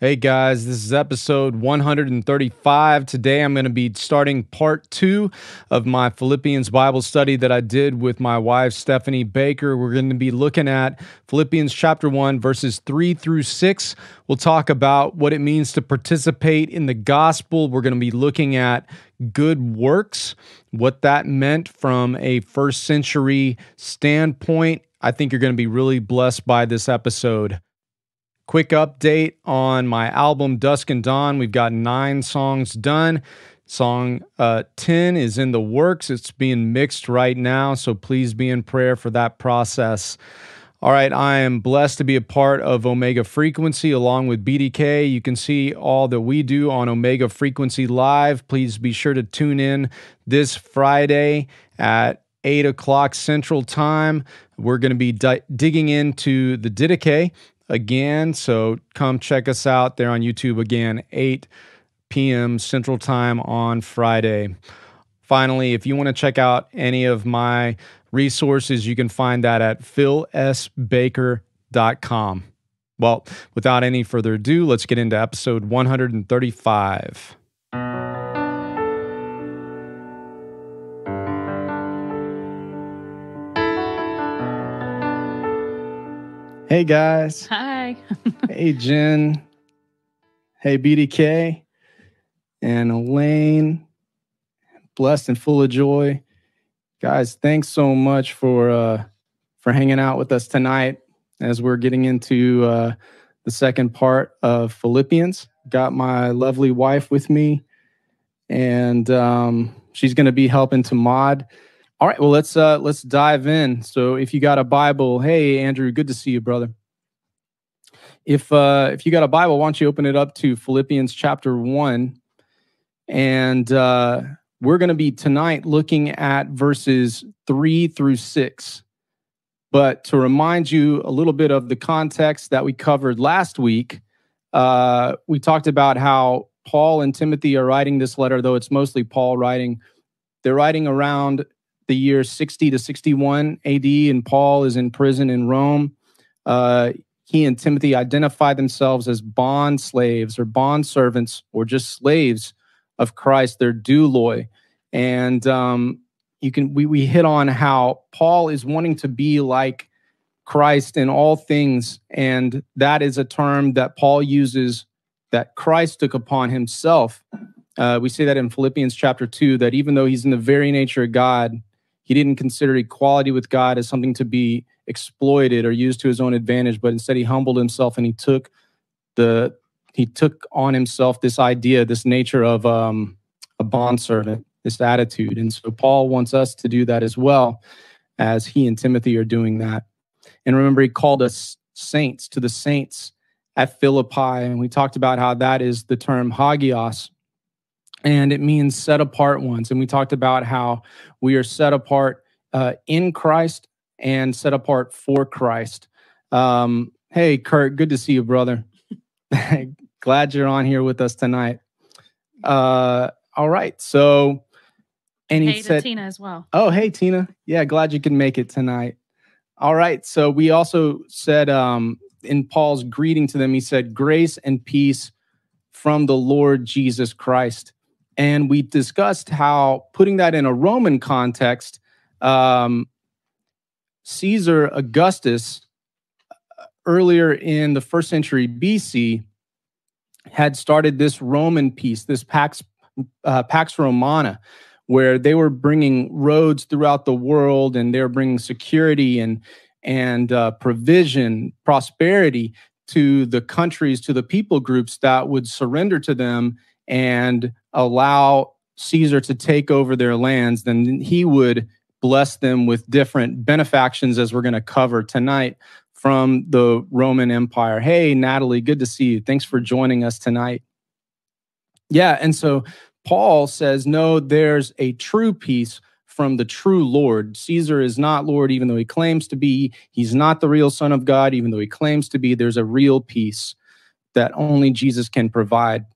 Hey guys, this is episode 135. Today I'm going to be starting part two of my Philippians Bible study that I did with my wife, Stephanie Baker. We're going to be looking at Philippians chapter 1, verses 3 through 6. We'll talk about what it means to participate in the gospel. We're going to be looking at good works, what that meant from a first century standpoint. I think you're going to be really blessed by this episode. Quick update on my album Dusk and Dawn. We've got nine songs done. Song uh, 10 is in the works. It's being mixed right now. So please be in prayer for that process. All right, I am blessed to be a part of Omega Frequency along with BDK. You can see all that we do on Omega Frequency Live. Please be sure to tune in this Friday at 8 o'clock Central Time. We're going to be di- digging into the Didache again. So come check us out there on YouTube again, 8 p.m. Central Time on Friday. Finally, if you want to check out any of my resources, you can find that at philsbaker.com. Well, without any further ado, let's get into episode 135. Hey guys. Hi. hey Jen. Hey BDK and Elaine. Blessed and full of joy. Guys, thanks so much for uh for hanging out with us tonight as we're getting into uh the second part of Philippians. Got my lovely wife with me and um she's going to be helping to mod all right, well let's uh let's dive in. So if you got a Bible, hey Andrew, good to see you, brother. If uh if you got a Bible, why don't you open it up to Philippians chapter 1 and uh we're going to be tonight looking at verses 3 through 6. But to remind you a little bit of the context that we covered last week, uh we talked about how Paul and Timothy are writing this letter, though it's mostly Paul writing. They're writing around the year 60 to 61 AD, and Paul is in prison in Rome. Uh, he and Timothy identify themselves as bond slaves or bond servants or just slaves of Christ. They're douloi. And um, you can we, we hit on how Paul is wanting to be like Christ in all things. And that is a term that Paul uses that Christ took upon himself. Uh, we see that in Philippians chapter 2, that even though he's in the very nature of God, he didn't consider equality with God as something to be exploited or used to his own advantage, but instead he humbled himself and he took the he took on himself this idea, this nature of um, a bondservant, this attitude. And so Paul wants us to do that as well as he and Timothy are doing that. And remember, he called us saints to the saints at Philippi. And we talked about how that is the term hagios, and it means set apart ones. And we talked about how we are set apart uh, in Christ and set apart for Christ. Um, hey, Kurt, good to see you, brother. Glad you're on here with us tonight. Uh, all right, so and he hey said, Tina as well. Oh, hey Tina, yeah, glad you can make it tonight. All right, so we also said um, in Paul's greeting to them, he said, "Grace and peace from the Lord Jesus Christ." And we discussed how putting that in a Roman context, um, Caesar Augustus, uh, earlier in the first century BC, had started this Roman peace, this Pax, uh, Pax Romana, where they were bringing roads throughout the world and they were bringing security and and uh, provision, prosperity to the countries, to the people groups that would surrender to them and allow Caesar to take over their lands, then he would bless them with different benefactions, as we're going to cover tonight from the Roman Empire. Hey, Natalie, good to see you. Thanks for joining us tonight. Yeah, and so Paul says, no, there's a true peace from the true Lord. Caesar is not Lord, even though he claims to be. He's not the real Son of God, even though he claims to be. There's a real peace that only Jesus can provide.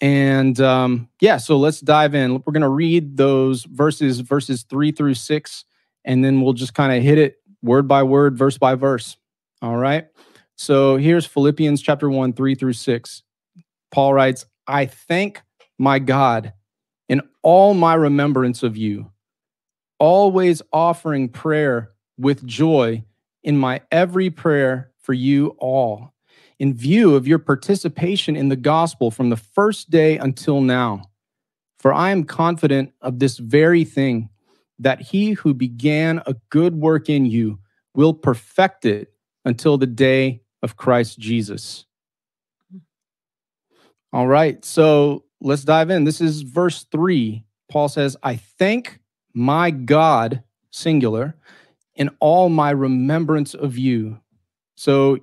And um, yeah, so let's dive in. We're going to read those verses, verses three through six, and then we'll just kind of hit it word by word, verse by verse. All right. So here's Philippians chapter one, three through six. Paul writes, I thank my God in all my remembrance of you, always offering prayer with joy in my every prayer for you all, in view of your participation in the gospel from the first day until now. For I am confident of this very thing, that he who began a good work in you will perfect it until the day of Christ Jesus. All right, so let's dive in. This is verse three. Paul says, I thank my God, singular, in all my remembrance of you. So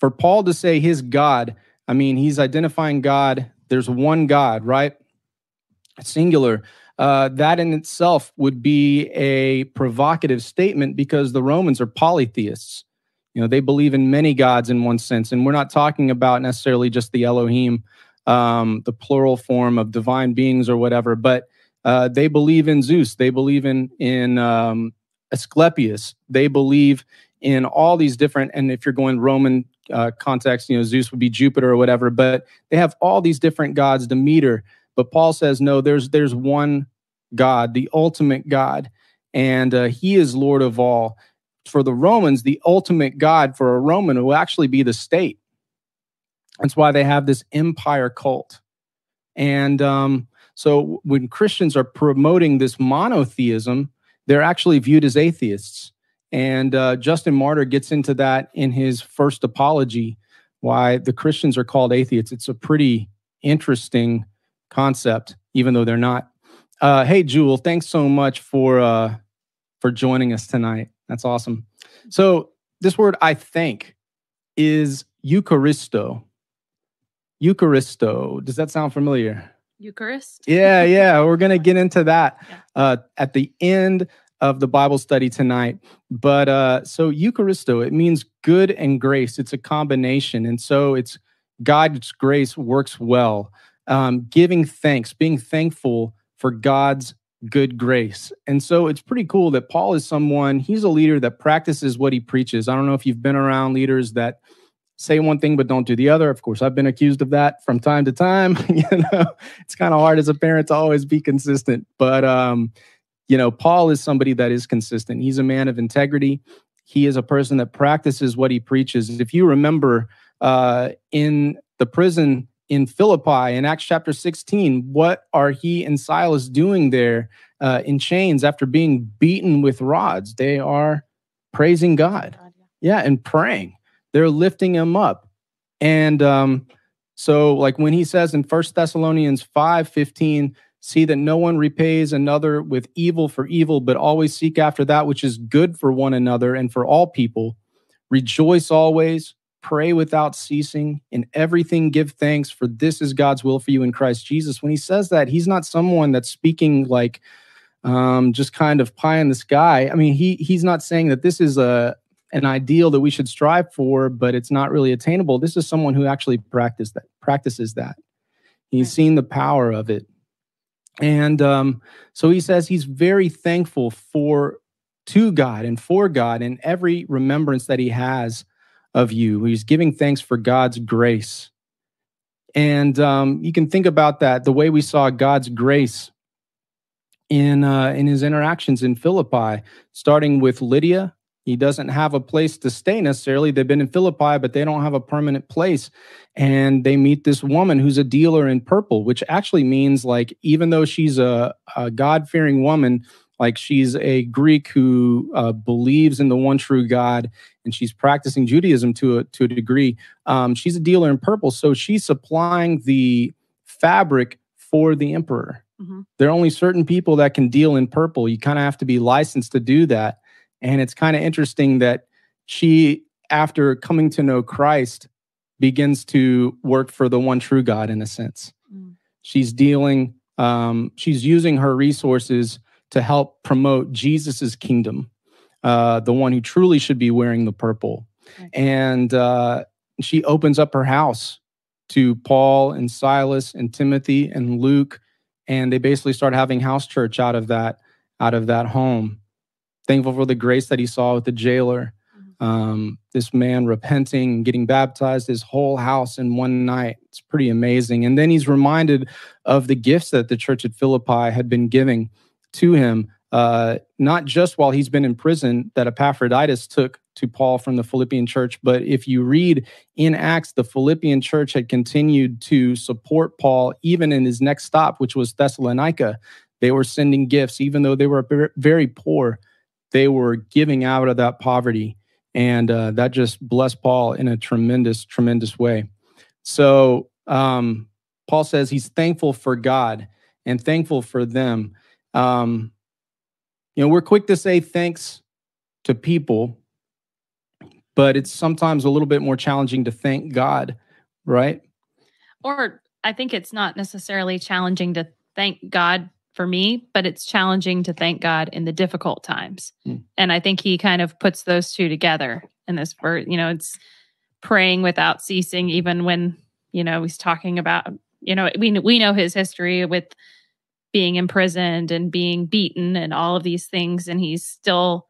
for Paul to say his God, I mean, he's identifying God. There's one God, right? Singular. Uh, that in itself would be a provocative statement because the Romans are polytheists. You know, they believe in many gods in one sense, and we're not talking about necessarily just the Elohim, um, the plural form of divine beings or whatever, but uh, they believe in Zeus. They believe in in um, Asclepius. They believe in all these different, and if you're going Roman uh, context, you know, Zeus would be Jupiter or whatever, but they have all these different gods, Demeter. But Paul says, no, there's there's one God, the ultimate God, and uh, He is Lord of all. For the Romans, the ultimate God for a Roman will actually be the state. That's why they have this empire cult. And um, so when Christians are promoting this monotheism, they're actually viewed as atheists. And uh, Justin Martyr gets into that in his first apology, why the Christians are called atheists. It's a pretty interesting concept, even though they're not. Uh, hey, Jewel, thanks so much for uh, for joining us tonight. That's awesome. So this word "I think" is Eucharisto. Eucharisto. Does that sound familiar? Eucharist. Yeah, yeah. We're gonna get into that uh, at the end of the Bible study tonight. But uh, so Eucharisto, it means good and grace. It's a combination, and so it's God's grace works well. Um, giving thanks, being thankful for God's good grace. And so it's pretty cool that Paul is someone, he's a leader that practices what he preaches. I don't know if you've been around leaders that say one thing but don't do the other. Of course, I've been accused of that from time to time. you know, it's kind of hard as a parent to always be consistent, but um you know, Paul is somebody that is consistent. He's a man of integrity. He is a person that practices what he preaches. If you remember uh, in the prison in Philippi in Acts chapter 16, what are he and Silas doing there uh, in chains after being beaten with rods? They are praising God. Yeah, and praying. They're lifting him up. And um, so, like when he says in First Thessalonians 5 15, See that no one repays another with evil for evil, but always seek after that which is good for one another and for all people. Rejoice always, pray without ceasing, in everything give thanks, for this is God's will for you in Christ Jesus. When he says that, he's not someone that's speaking like um, just kind of pie in the sky. I mean, he he's not saying that this is a an ideal that we should strive for, but it's not really attainable. This is someone who actually that practices that. He's seen the power of it. And um, so he says he's very thankful for to God and for God and every remembrance that he has of you. He's giving thanks for God's grace. And um, you can think about that the way we saw God's grace in uh, in his interactions in Philippi, starting with Lydia he doesn't have a place to stay necessarily. They've been in Philippi, but they don't have a permanent place. And they meet this woman who's a dealer in purple, which actually means like, even though she's a, a God fearing woman, like she's a Greek who uh, believes in the one true God and she's practicing Judaism to a, to a degree. Um, she's a dealer in purple. So she's supplying the fabric for the emperor. Mm-hmm. There are only certain people that can deal in purple. You kind of have to be licensed to do that. And it's kind of interesting that she, after coming to know Christ, begins to work for the one true God in a sense. Mm. She's dealing, um, she's using her resources to help promote Jesus's kingdom, uh, the one who truly should be wearing the purple. Okay. And uh, she opens up her house to Paul and Silas and Timothy and Luke, and they basically start having house church out of that out of that home thankful for the grace that he saw with the jailer. Um, this man repenting, getting baptized, his whole house in one night. It's pretty amazing. And then he's reminded of the gifts that the church at Philippi had been giving to him, uh, not just while he's been in prison, that Epaphroditus took to Paul from the Philippian church, but if you read in Acts, the Philippian church had continued to support Paul even in his next stop, which was Thessalonica. They were sending gifts, even though they were very poor, they were giving out of that poverty and uh, that just blessed Paul in a tremendous, tremendous way. So um, Paul says he's thankful for God and thankful for them. Um, you know, we're quick to say thanks to people, but it's sometimes a little bit more challenging to thank God, right? Or I think it's not necessarily challenging to thank God for me, but it's challenging to thank God in the difficult times. Mm. And I think he kind of puts those two together in this verse. You know, it's praying without ceasing, even when, you know, he's talking about, you know, we, we know his history with being imprisoned and being beaten and all of these things. And he's still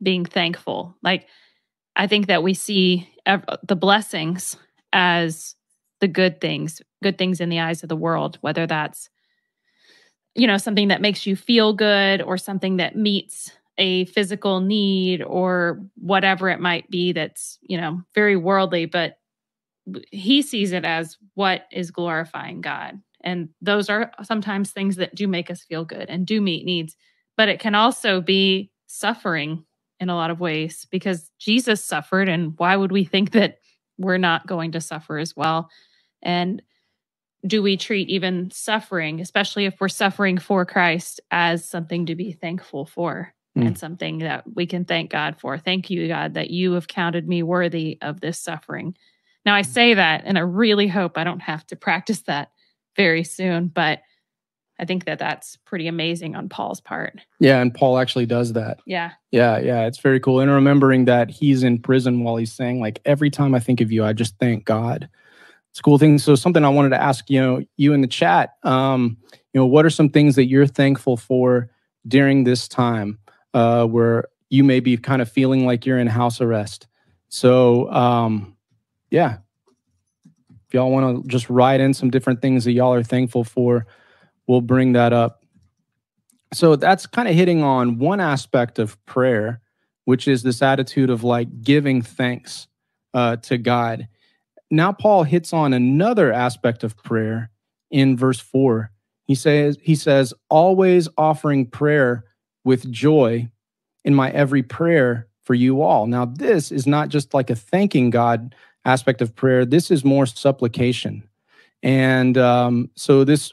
being thankful. Like, I think that we see the blessings as the good things, good things in the eyes of the world, whether that's you know, something that makes you feel good or something that meets a physical need or whatever it might be that's, you know, very worldly, but he sees it as what is glorifying God. And those are sometimes things that do make us feel good and do meet needs, but it can also be suffering in a lot of ways because Jesus suffered. And why would we think that we're not going to suffer as well? And do we treat even suffering, especially if we're suffering for Christ, as something to be thankful for mm. and something that we can thank God for? Thank you, God, that you have counted me worthy of this suffering. Now, I say that, and I really hope I don't have to practice that very soon, but I think that that's pretty amazing on Paul's part. Yeah, and Paul actually does that. Yeah. Yeah, yeah, it's very cool. And remembering that he's in prison while he's saying, like, every time I think of you, I just thank God it's a cool thing. So something I wanted to ask, you know, you in the chat, um, you know, what are some things that you're thankful for during this time uh, where you may be kind of feeling like you're in house arrest? So, um, yeah, if y'all want to just write in some different things that y'all are thankful for, we'll bring that up. So that's kind of hitting on one aspect of prayer, which is this attitude of like giving thanks uh, to God now Paul hits on another aspect of prayer in verse 4. He says he says always offering prayer with joy in my every prayer for you all. Now this is not just like a thanking God aspect of prayer. This is more supplication. And um, so this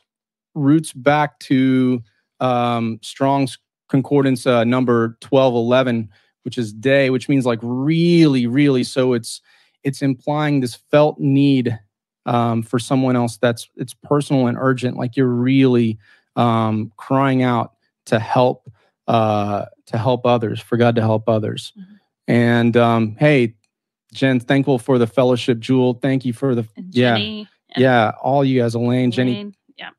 roots back to um, Strong's concordance uh, number 1211, which is day, which means like really, really. So it's it's implying this felt need um, for someone else that's it's personal and urgent like you're really um, crying out to help uh, to help others for god to help others. Mm-hmm. and um, hey jen thankful for the fellowship. Jewel thank you for the yeah. Yeah. All you guys elaine, elaine jenny yeah.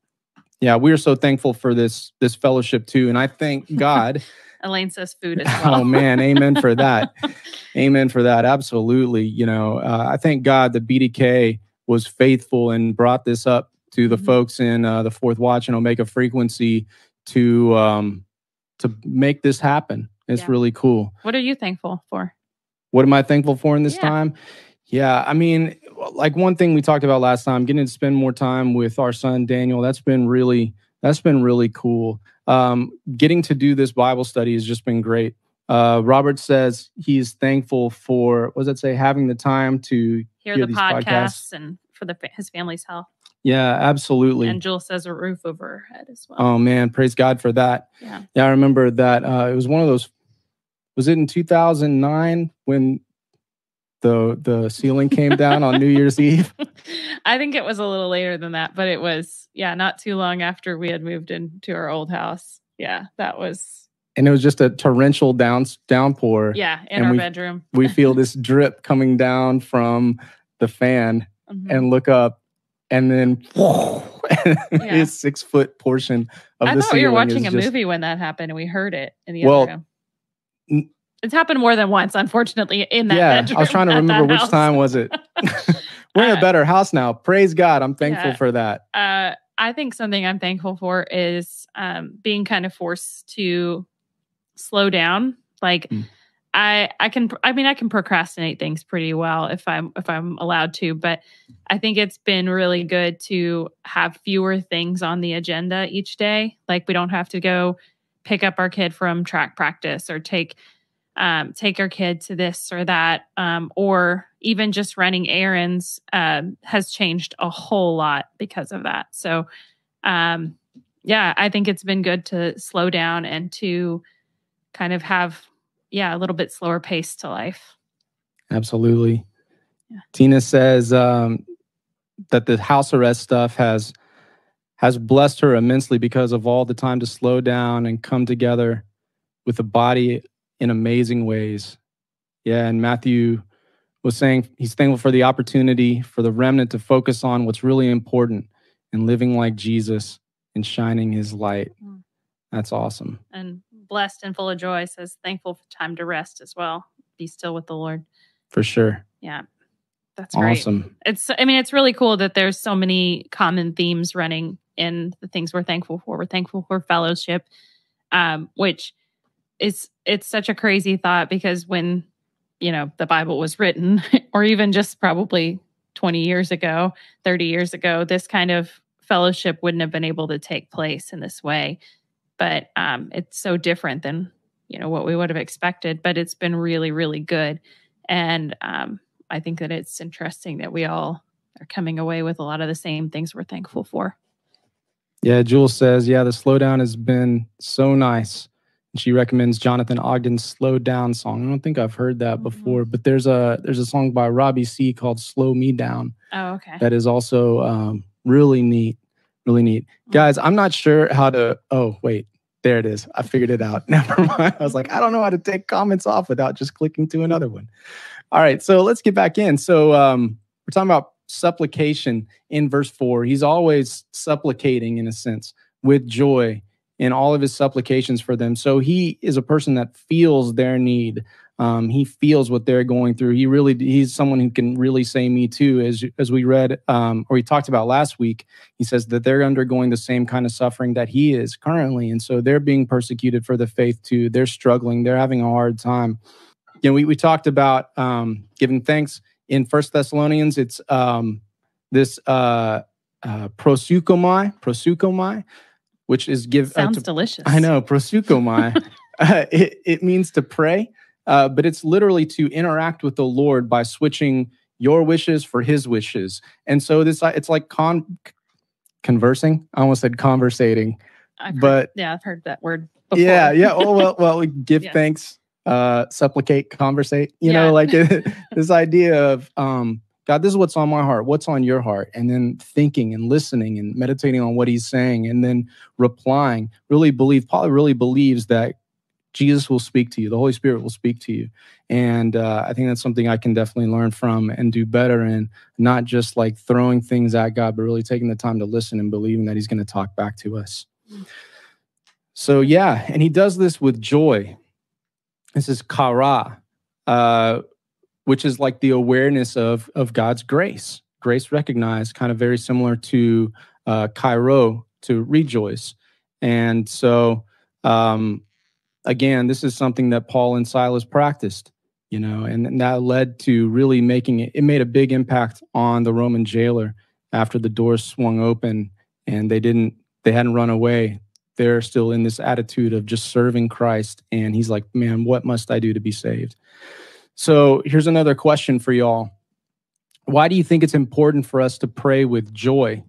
Yeah we are so thankful for this this fellowship too. And i thank god Elaine says food as well. oh man, amen for that. amen for that. Absolutely. You know, uh, I thank God the BDK was faithful and brought this up to the mm-hmm. folks in uh, the Fourth Watch and Omega Frequency to um, to make this happen. It's yeah. really cool. What are you thankful for? What am I thankful for in this yeah. time? Yeah, I mean, like one thing we talked about last time, getting to spend more time with our son Daniel. That's been really that's been really cool um, getting to do this Bible study has just been great. Uh, Robert says he's thankful for what does that say? Having the time to hear, hear the podcasts, podcasts, and for the his family's health. Yeah, absolutely. And Jewel says a roof over her head as well. Oh man, praise God for that. Yeah, yeah. I remember that. Uh, it was one of those. Was it in 2009 when the the ceiling came down on New Year's Eve? I think it was a little later than that, but it was yeah, not too long after we had moved into our old house. Yeah, that was. And it was just a torrential down downpour. Yeah, in our we, bedroom. we feel this drip coming down from the fan, mm-hmm. and look up, and then whoa, yeah. his six foot portion of the ceiling. I the thought we were watching a just, movie when that happened, and we heard it in the well, other room it's happened more than once, unfortunately, in that yeah, bedroom I was trying to remember which house. time was it. We're in a Uh, better house now. Praise God. I'm thankful Yeah. for that. uh, I think something I'm thankful for is um, being kind of forced to slow down. Like Mm. I, I can, I mean, I can procrastinate things pretty well if I'm if I'm allowed to. But I think it's been really good to have fewer things on the agenda each day. Like we don't have to go pick up our kid from track practice or take um, take our kid to this or that, um, or even just running errands um, has changed a whole lot because of that. So, um, yeah, I think it's been good to slow down and to kind of have, yeah, a little bit slower pace to life. Absolutely. Yeah. Tina says um, that the house arrest stuff has has blessed her immensely because of all the time to slow down and come together with the body in amazing ways. Yeah, and Matthew was saying he's thankful for the opportunity for the remnant to focus on what's really important and living like Jesus and shining his light. Mm. That's awesome. And blessed and full of joy says, thankful for time to rest as well. Be still with the Lord. For sure. Yeah, that's great. Awesome. it's i mean it's really cool that there's so many common themes running in the things we're thankful for we're thankful for fellowship um which is it's such a crazy thought because when you know the bible was written or even just probably 20 years ago 30 years ago this kind of fellowship wouldn't have been able to take place in this way but um it's so different than you know what we would have expected but it's been really really good and um I think that it's interesting that we all are coming away with a lot of the same things we're thankful for. Yeah, Jules says, yeah, the slowdown has been so nice. She recommends Jonathan Ogden's Slow Down song. I don't think I've heard that Mhm. before, but there's a there's a song by Robbie Seay called Slow Me Down Oh, okay. that is also um, really neat. Really neat. Mm. Guys, I'm not sure how to oh, wait. There it is. I figured it out. Never mind. I was like, I don't know how to take comments off without just clicking to another one. All right, so let's get back in. So um, we're talking about supplication in verse four. He's always supplicating, in a sense, with joy in all of his supplications for them. So he is a person that feels their need. Um, he feels what they're going through. He really, he's someone who can really say me too. As as we read, um, or we talked about last week, he says that they're undergoing the same kind of suffering that he is currently, and so they're being persecuted for the faith too. They're struggling. They're having a hard time. You know, we we talked about um, giving thanks in First Thessalonians. It's um, this uh, uh, proseuchomai, proseuchomai, which is give. uh, Sounds to- delicious. I know proseuchomai. uh, it it means to pray, uh, but it's literally to interact with the Lord by switching your wishes for His wishes. And so this uh, it's like con conversing. I almost said conversating, I've heard- but yeah, I've heard that word before. yeah, yeah. Oh well, well, we give Yes. thanks, uh, supplicate, conversate. You Yeah. know, like this idea of um, God, this is what's on my heart. What's on your heart? And then thinking and listening and meditating on what He's saying, and then replying. Really believe. Paul really believes that Jesus will speak to you. The Holy Spirit will speak to you, and uh, I think that's something I can definitely learn from and do better in. Not just like throwing things at God, but really taking the time to listen and believing that He's going to talk back to us. So yeah, and he does this with joy. This is kara, uh, which is like the awareness of of God's grace, grace recognized, kind of very similar to uh, kairo, to rejoice. And so, um, again, this is something that Paul and Silas practiced, you know, and, and that led to really making it. It made a big impact on the Roman jailer after the doors swung open and they didn't, they hadn't run away they're still in this attitude of just serving Christ. And he's like, man, what must I do to be saved? So here's another question for y'all. Why do you think it's important for us to pray with joy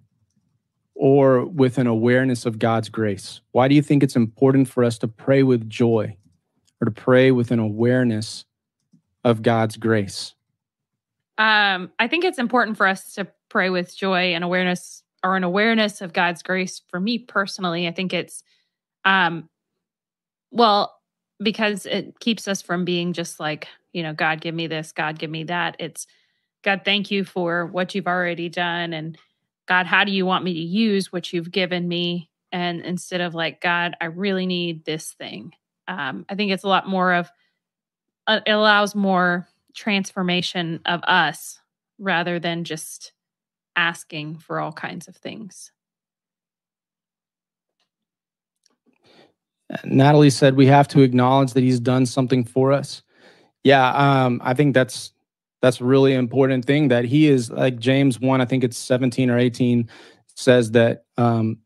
or with an awareness of God's grace? Why do you think it's important for us to pray with joy or to pray with an awareness of God's grace? Um, I think it's important for us to pray with joy and awareness or an awareness of God's grace. For me personally, I think it's um well, because it keeps us from being just like, you know, God give me this, God give me that. It's God, thank you for what you've already done and God, how do you want me to use what you've given me? And instead of like, God, I really need this thing. Um, I think it's a lot more of uh, it allows more transformation of us rather than just asking for all kinds of things. Natalie said we have to acknowledge that he's done something for us. Yeah, um, I think that's that's a really important thing that he is like James 1, I think it's 17 or 18 says that um,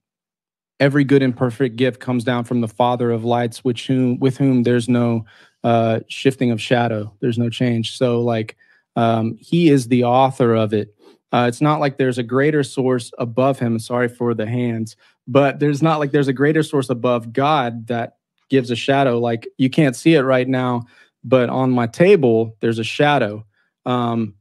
every good and perfect gift comes down from the Father of lights, which whom with whom there's no uh, shifting of shadow, there's no change. So like um, he is the author of it. Uh, it's not like there's a greater source above him. Sorry for the hands, but there's not like there's a greater source above God that gives a shadow. Like you can't see it right now, but on my table there's a shadow, um,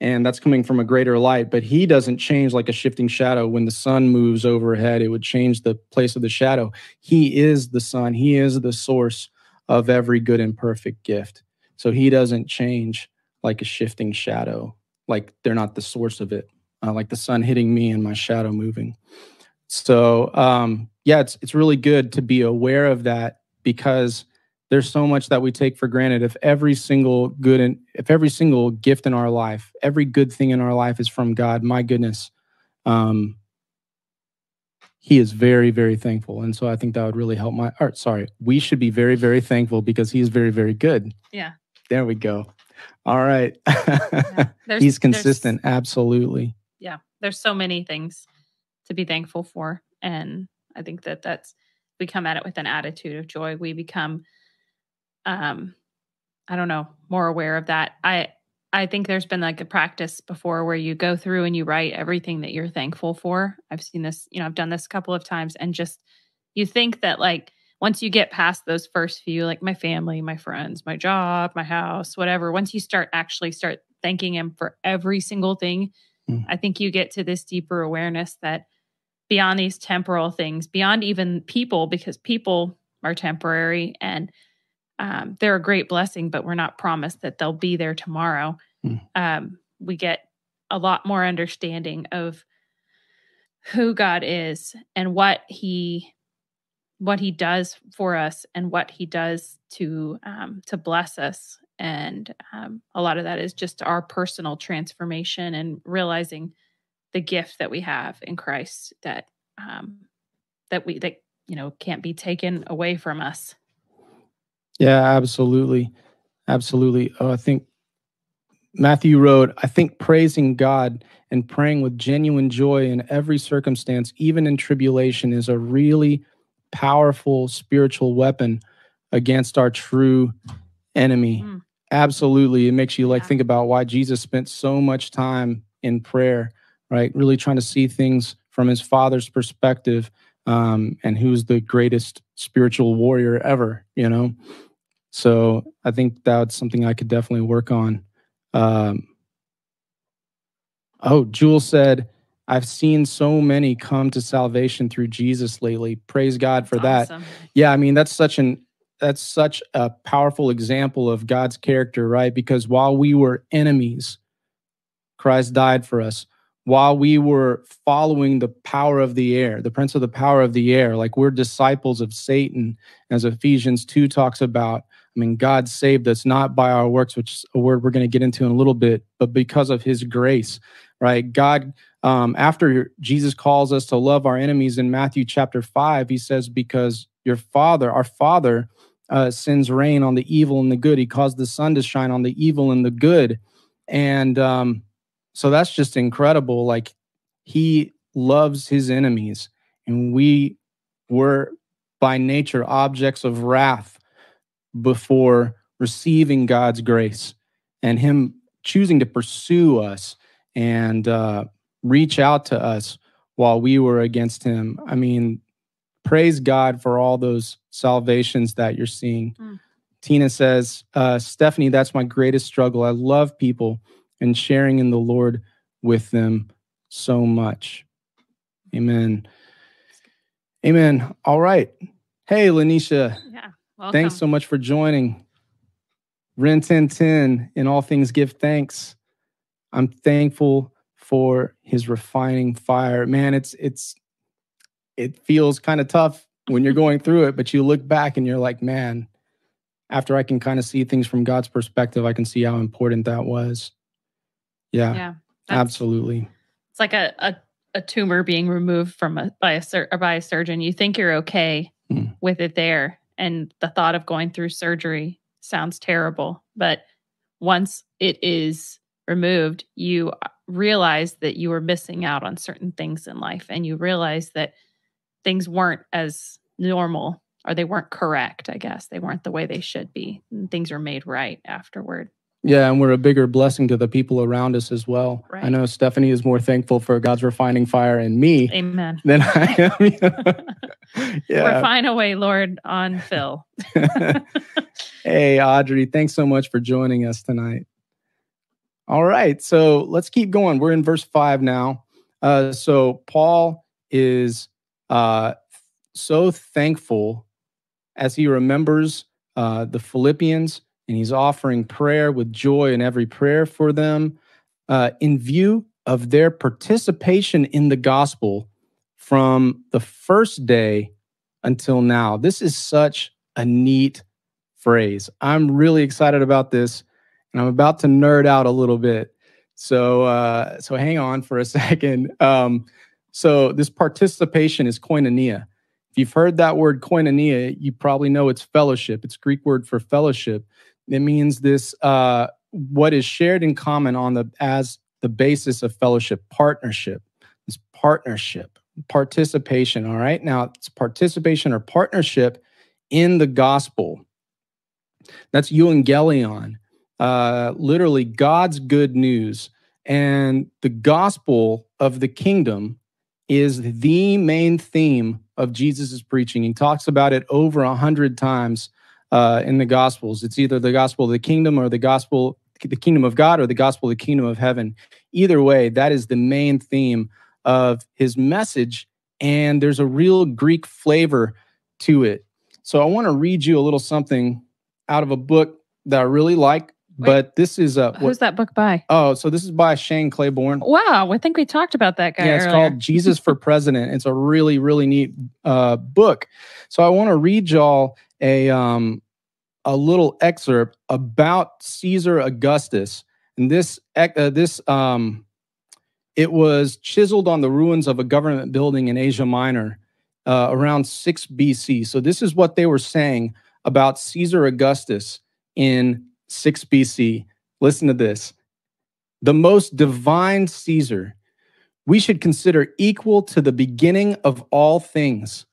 and that's coming from a greater light. But He doesn't change like a shifting shadow. When the sun moves overhead, it would change the place of the shadow. He is the sun. He is the source of every good and perfect gift. So He doesn't change like a shifting shadow. Like they're not the source of it. Uh, like the sun hitting me and my shadow moving. So um, yeah, it's it's really good to be aware of that because there's so much that we take for granted. If every single good and if every single gift in our life, every good thing in our life is from God, my goodness, um, He is very very thankful, and so I think that would really help my. Or sorry, we should be very very thankful because He is very very good. Yeah. There we go. All right. yeah. He's consistent. Absolutely. Yeah. There's so many things to be thankful for. And I think that that's, we come at it with an attitude of joy. We become, um, I don't know, more aware of that. I, I think there's been like a practice before where you go through and you write everything that you're thankful for. I've seen this, you know, I've done this a couple of times and just you think that like once you get past those first few, like my family, my friends, my job, my house, whatever, once you start actually start thanking him for every single thing, mm. I think you get to this deeper awareness that beyond these temporal things, beyond even people, because people are temporary and um, they're a great blessing, but we're not promised that they'll be there tomorrow. Mm. Um, we get a lot more understanding of who God is and what He what He does for us and what He does to um, to bless us. And um, a lot of that is just our personal transformation and realizing the gift that we have in Christ that um, that we that you know can't be taken away from us. Yeah, absolutely, absolutely. Oh, I think Matthew wrote, I think praising God and praying with genuine joy in every circumstance, even in tribulation, is a really powerful spiritual weapon against our true enemy. Mm. Absolutely. It makes you like yeah. think about why Jesus spent so much time in prayer right? Really trying to see things from his father's perspective um, and who's the greatest spiritual warrior ever, you know? So I think that's something I could definitely work on. Um, oh, Jewel said, I've seen so many come to salvation through Jesus lately. Praise God for that. Yeah, I mean that's such an that's such a powerful example of God's character, right? Because while we were enemies, Christ died for us while we were following the power of the air, the prince of the power of the air, like we're disciples of Satan, as Ephesians 2 talks about. I mean, God saved us not by our works, which is a word we're going to get into in a little bit, but because of his grace, right? God, um, after Jesus calls us to love our enemies in Matthew chapter 5, he says, Because your Father, our Father, uh, sends rain on the evil and the good. He caused the sun to shine on the evil and the good. And, um, so that's just incredible. Like he loves his enemies, and we were by nature objects of wrath before receiving God's grace and him choosing to pursue us and uh, reach out to us while we were against him. I mean, praise God for all those salvations that you're seeing. Mm. Tina says, uh, Stephanie, that's my greatest struggle. I love people and sharing in the Lord with them so much. Amen. Amen. All right. Hey, Lanisha. Yeah. Welcome. Thanks so much for joining. Ren 1010 in all things give thanks. I'm thankful for his refining fire. Man, it's it's it feels kind of tough when you're going through it, but you look back and you're like, man, after I can kind of see things from God's perspective, I can see how important that was. Yeah, Yeah. absolutely. It's like a, a, a tumor being removed from a by a by a surgeon. You think you're okay Hmm. with it there, and the thought of going through surgery sounds terrible. But once it is removed, you realize that you were missing out on certain things in life, and you realize that things weren't as normal or they weren't correct. I guess they weren't the way they should be. And things were made right afterward. Yeah, and we're a bigger blessing to the people around us as well. I know Stephanie is more thankful for God's refining fire in me Amen. than I am. We're yeah. fine away, Lord, on Phil. hey, Audrey, thanks so much for joining us tonight. All right, so let's keep going. We're in verse five now. Uh, so Paul is uh, so thankful as he remembers uh, the Philippians, and he's offering prayer with joy in every prayer for them uh, in view of their participation in the gospel from the first day until now. This is such a neat phrase. I'm really excited about this, and I'm about to nerd out a little bit. So, uh, so hang on for a second. Um, so, this participation is koinonia. If you've heard that word koinonia, you probably know it's fellowship. It's Greek word for fellowship. It means this uh, what is shared in common on the as the basis of fellowship, partnership. This partnership, participation. All right, now it's participation or partnership in the gospel. That's euangelion, uh, literally God's good news. And the gospel of the kingdom is the main theme of Jesus' preaching. He talks about it over a hundred times uh, in the gospels. It's either the gospel of the kingdom or the gospel, the kingdom of God, or the gospel of the kingdom of heaven. Either way, that is the main theme of his message. And there's a real Greek flavor to it. So I want to read you a little something out of a book that I really like. Wait. But this is a Who's that book by? oh, so this is by Shane Claiborne. Wow, I think we talked about that guy Yeah, it's earlier. called Jesus for President. It's a really, really neat uh, book. So I want to read y'all a um, a little excerpt about Caesar Augustus, and this uh, this um, it was chiseled on the ruins of a government building in Asia Minor uh, around six BC. So this is what they were saying about Caesar Augustus in six BC. Listen to this: the most divine Caesar we should consider equal to the beginning of all things.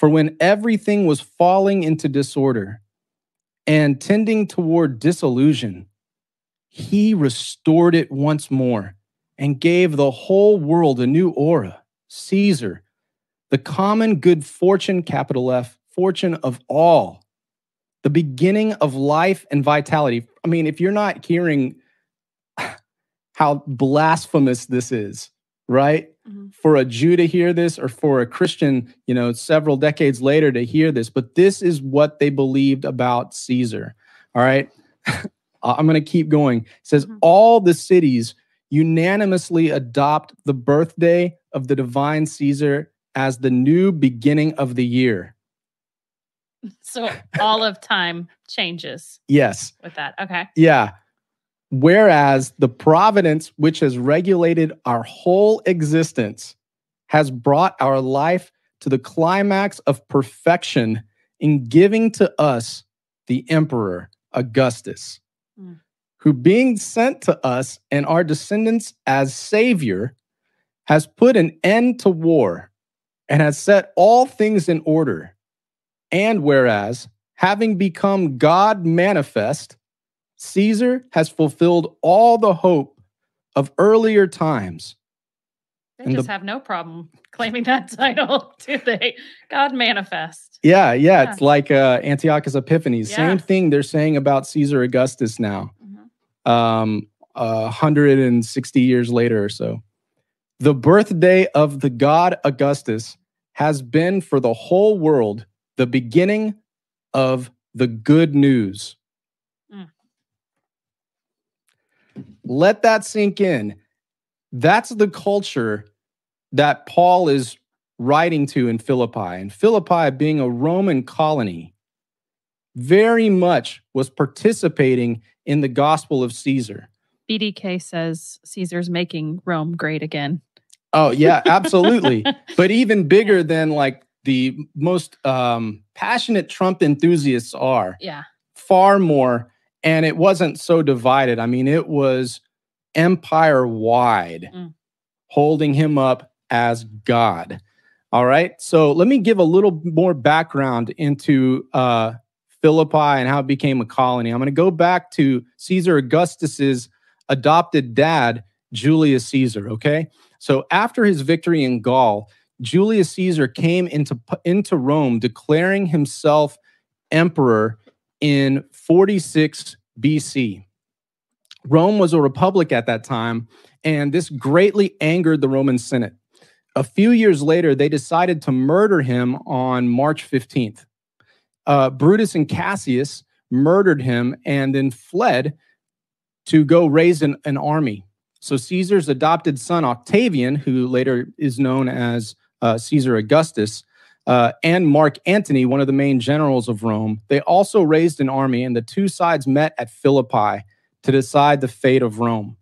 For when everything was falling into disorder and tending toward disillusion, he restored it once more and gave the whole world a new aura. Caesar, the common good fortune, capital F, fortune of all, the beginning of life and vitality. I mean, if you're not hearing how blasphemous this is, right? Mhm. For a Jew to hear this or for a Christian, you know, several decades later to hear this, but this is what they believed about Caesar. All right. I'm going to keep going. It says, Mhm. all the cities unanimously adopt the birthday of the divine Caesar as the new beginning of the year. So all of time changes Yes. with that. Okay. Yeah. Whereas the providence which has regulated our whole existence has brought our life to the climax of perfection in giving to us the emperor Augustus, Mm. who being sent to us and our descendants as savior has put an end to war and has set all things in order. And whereas having become God manifest, Caesar has fulfilled all the hope of earlier times. They And the- just have no problem claiming that title, do they? God manifest. Yeah, yeah, Yeah. it's like uh, Antiochus Epiphanes. Yeah. Same thing they're saying about Caesar Augustus now, Mhm. um, uh, 160 years later or so. The birthday of the god Augustus has been for the whole world the beginning of the good news. Mm. Let that sink in. That's the culture that Paul is writing to in Philippi. And Philippi, being a Roman colony, very much was participating in the gospel of Caesar. BDK says Caesar's making Rome great again. Oh, yeah, absolutely. but even bigger than like the most um, passionate Trump enthusiasts are. Yeah. Far more. And it wasn't so divided. I mean, it was empire wide, mm. holding him up as God. All right. So let me give a little more background into uh, Philippi and how it became a colony. I'm going to go back to Caesar Augustus's adopted dad, Julius Caesar. Okay. So after his victory in Gaul, Julius Caesar came into, into Rome declaring himself emperor in 46 BC. Rome was a republic at that time, and this greatly angered the Roman Senate. A few years later, they decided to murder him on March 15th. Uh, Brutus and Cassius murdered him and then fled to go raise an, an army. So Caesar's adopted son Octavian, who later is known as uh, Caesar Augustus, uh, and Mark Antony, one of the main generals of Rome, they also raised an army, and the two sides met at Philippi to decide the fate of Rome.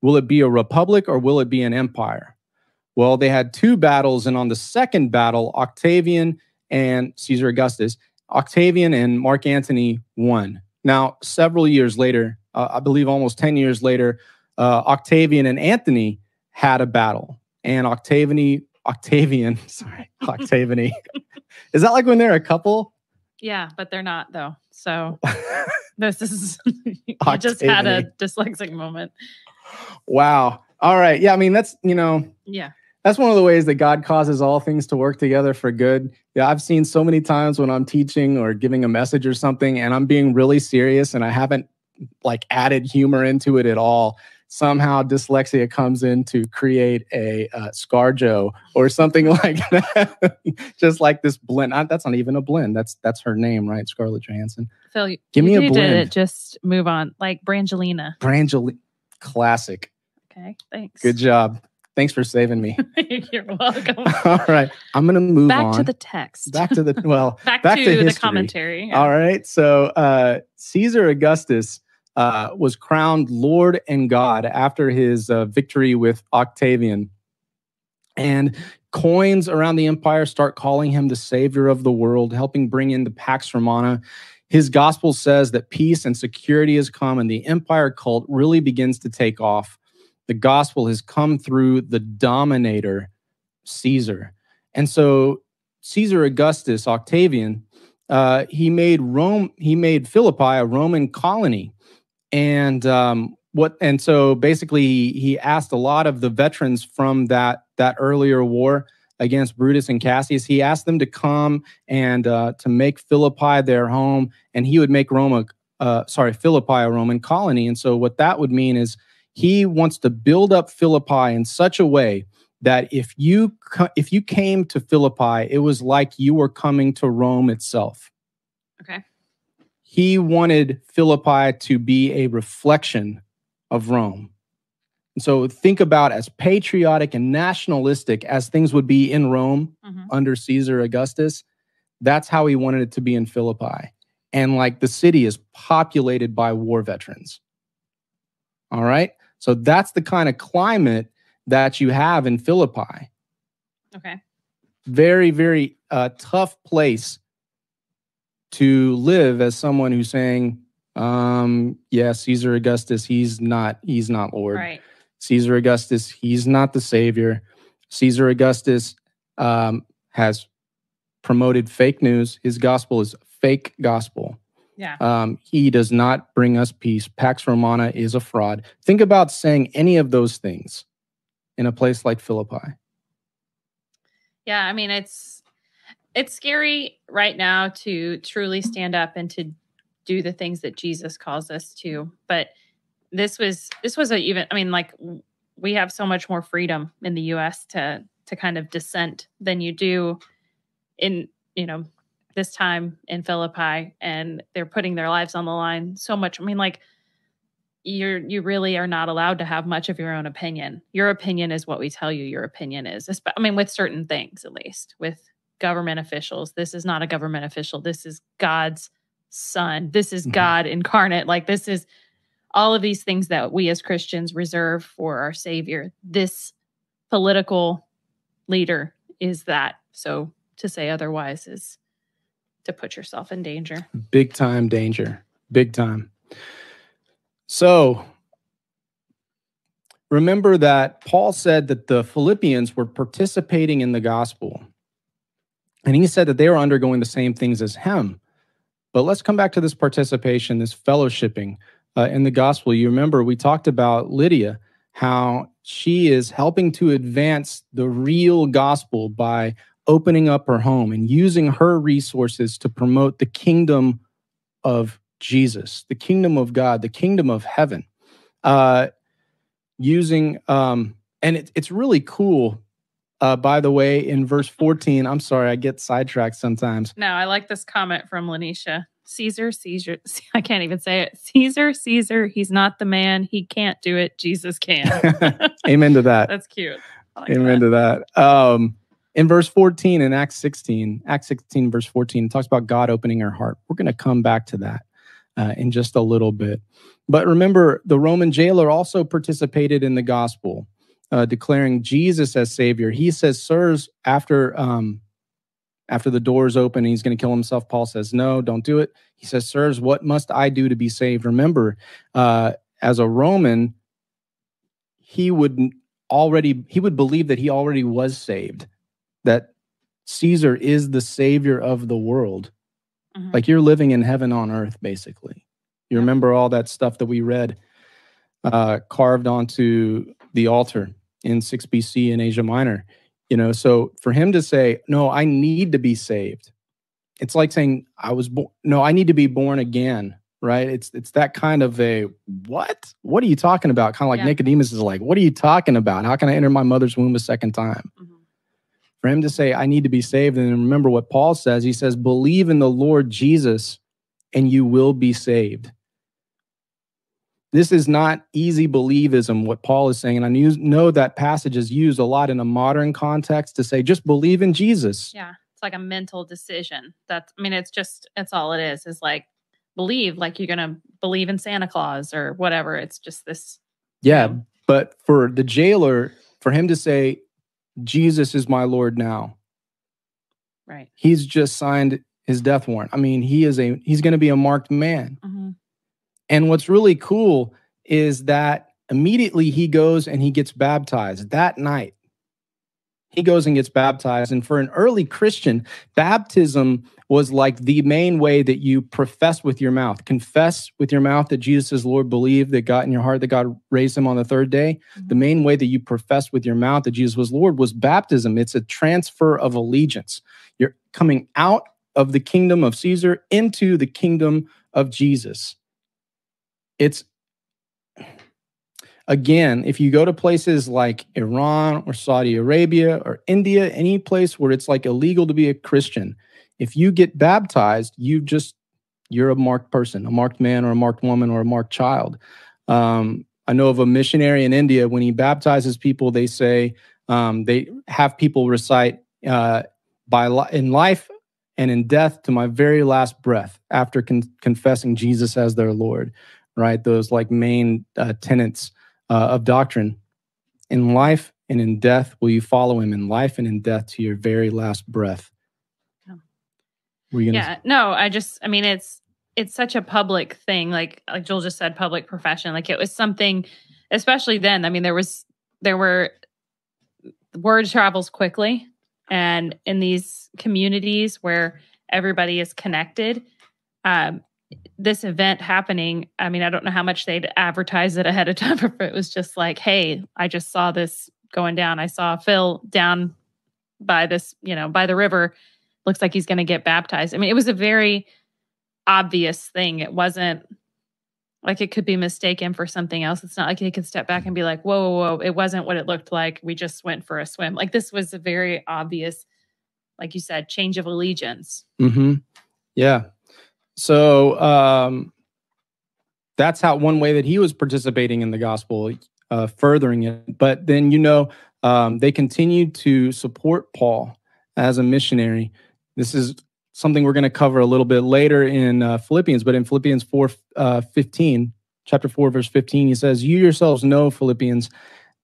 Will it be a republic or will it be an empire? Well, they had two battles, and on the second battle, Octavian and Caesar Augustus, Octavian and Mark Antony won. Now, several years later, uh, I believe almost 10 years later, uh, Octavian and Antony had a battle, and Octavian, Octavian, sorry, Octavian, is that like when they're a couple? Yeah, but they're not though. So this is I just had a dyslexic moment. Wow. All right. Yeah, I mean that's, you know, yeah. That's one of the ways that God causes all things to work together for good. Yeah, I've seen so many times when I'm teaching or giving a message or something and I'm being really serious and I haven't like added humor into it at all somehow dyslexia comes in to create a uh, scarjo or something like that. Just like this blend. That's not even a blend. That's that's her name right? Scarlett johansson. Phil give me a blend. just move on. Like brangelina. Brangelina classic. Okay thanks. Good job. Thanks for saving me. You're welcome. All right i'm gonna move back on. to the text. Back to the well back, back, to, to the commentary yeah. all right so uh caesar augustus uh, was crowned Lord and God after his uh, victory with Octavian. And coins around the empire start calling him the savior of the world, helping bring in the Pax Romana. His gospel says that peace and security has come, and the empire cult really begins to take off. The gospel has come through the dominator, Caesar. And so, Caesar Augustus Octavian, uh, he made Rome, he made Philippi a Roman colony and um, what and so basically he asked a lot of the veterans from that that earlier war against Brutus and Cassius. He asked them to come and uh, to make Philippi their home, and he would make Rome a uh, sorry Philippi a Roman colony. And so what that would mean is he wants to build up Philippi in such a way that if you if you came to Philippi, it was like you were coming to Rome itself. Okay he wanted Philippi to be a reflection of Rome. And so think about as patriotic and nationalistic as things would be in Rome mm-hmm. under Caesar Augustus. That's how he wanted it to be in Philippi. And like the city is populated by war veterans. All right. So that's the kind of climate that you have in Philippi. Okay. Very, very uh, tough place to live as someone who's saying, um, yeah, Caesar Augustus, he's not, he's not Lord. Right. Caesar Augustus, he's not the savior. Caesar Augustus um, has promoted fake news. His gospel is fake gospel. Yeah. Um, he does not bring us peace. Pax Romana is a fraud. Think about saying any of those things in a place like Philippi. Yeah, I mean it's it's scary right now to truly stand up and to do the things that Jesus calls us to. But this was this was a even I mean like we have so much more freedom in the US to to kind of dissent than you do in you know this time in Philippi and they're putting their lives on the line so much. I mean like you're you really are not allowed to have much of your own opinion. Your opinion is what we tell you your opinion is. I mean with certain things at least. With government officials. This is not a government official. This is God's son. This is Mhm. God incarnate. Like this is all of these things that we as Christians reserve for our Savior. This political leader is that. So to say otherwise is to put yourself in danger. Big time danger. Big time. So remember that Paul said that the Philippians were participating in the gospel. And he said that they were undergoing the same things as him. But let's come back to this participation, this fellowshipping uh, in the gospel. You remember we talked about Lydia, how she is helping to advance the real gospel by opening up her home and using her resources to promote the kingdom of Jesus, the kingdom of God, the kingdom of heaven. Uh, using, um, and it, it's really cool. Uh, by the way, in verse 14, I'm sorry, I get sidetracked sometimes. No, I like this comment from Lanisha. Caesar, Caesar, I can't even say it. Caesar, Caesar, he's not the man. He can't do it. Jesus can. Amen to that. That's cute. Like Amen that. to that. Um, in verse 14 in Acts 16, Acts 16, verse 14, it talks about God opening our heart. We're going to come back to that uh, in just a little bit. But remember, the Roman jailer also participated in the gospel, uh, declaring Jesus as Savior. He says, Sirs, after um, after the doors open, he's going to kill himself. Paul says, No, don't do it. He says, Sirs, what must I do to be saved? Remember, uh, as a Roman, he would already he would believe that he already was saved that caesar is the savior of the world Mhm. like you're living in heaven on earth basically you remember all that stuff that we read uh, carved onto the altar in 6 bc in asia minor you know? So for him to say no i need to be saved it's like saying i was born no i need to be born again right? It's it's that kind of a what? What are you talking about? Kind of like Yeah. nicodemus is like what are you talking about? How can i enter my mother's womb a second time? Mhm. for him to say i need to be saved and remember what paul says he says believe in the lord jesus and you will be saved this is not easy believism what paul is saying and i know that passage is used a lot in a modern context to say just believe in jesus Yeah. It's like a mental decision. That's, I mean, it's just, it's all it is, is like believe, like you're going to believe in Santa Claus or whatever. It's just this. yeah but for the jailer for him to say jesus is my lord now Right. he's just signed his death warrant i mean he is a he's going to be a marked man hmm And what's really cool is that immediately he goes and he gets baptized that night. He goes and gets baptized. And for an early Christian, baptism was like the main way that you profess with your mouth, confess with your mouth that Jesus is Lord, believe that God in your heart that God raised him on the third day. Mm-hmm. The main way that you profess with your mouth that Jesus was Lord was baptism. It's a transfer of allegiance. You're coming out of the kingdom of Caesar into the kingdom of Jesus it's again if you go to places like iran or saudi arabia or india any place where it's like illegal to be a christian if you get baptized you just you're a marked person a marked man or a marked woman or a marked child. Um, i know of a missionary in india when he baptizes people they say um, they have people recite uh, by li- in life and in death to my very last breath after con- confessing jesus as their lord right? Those like main uh, tenets uh, of doctrine. In life and in death, will you follow him in life and in death to your very last breath? Yeah. Were you gonna Yeah. No, I just, I mean, it's, it's such a public thing. Like, like Joel just said, public profession. Like it was something, especially then. I mean, there was, there were, word travels quickly. And in these communities where everybody is connected, um, this event happening, I mean, I don't know how much they'd advertise it ahead of time if it was just like, hey, I just saw this going down. I saw Phil down by this, you know, by the river. Looks like he's going to get baptized. I mean, it was a very obvious thing. It wasn't like it could be mistaken for something else. It's not like they could step back and be like, whoa, whoa, whoa, it wasn't what it looked like. We just went for a swim. Like this was a very obvious, like you said, change of allegiance. Mm-hmm. Yeah. So um, that's how one way that he was participating in the gospel, uh, furthering it. But then, you know, um, they continued to support Paul as a missionary. This is something we're going to cover a little bit later in uh, Philippians, but in Philippians 4 uh, 15, chapter 4, verse 15, he says, You yourselves know, Philippians,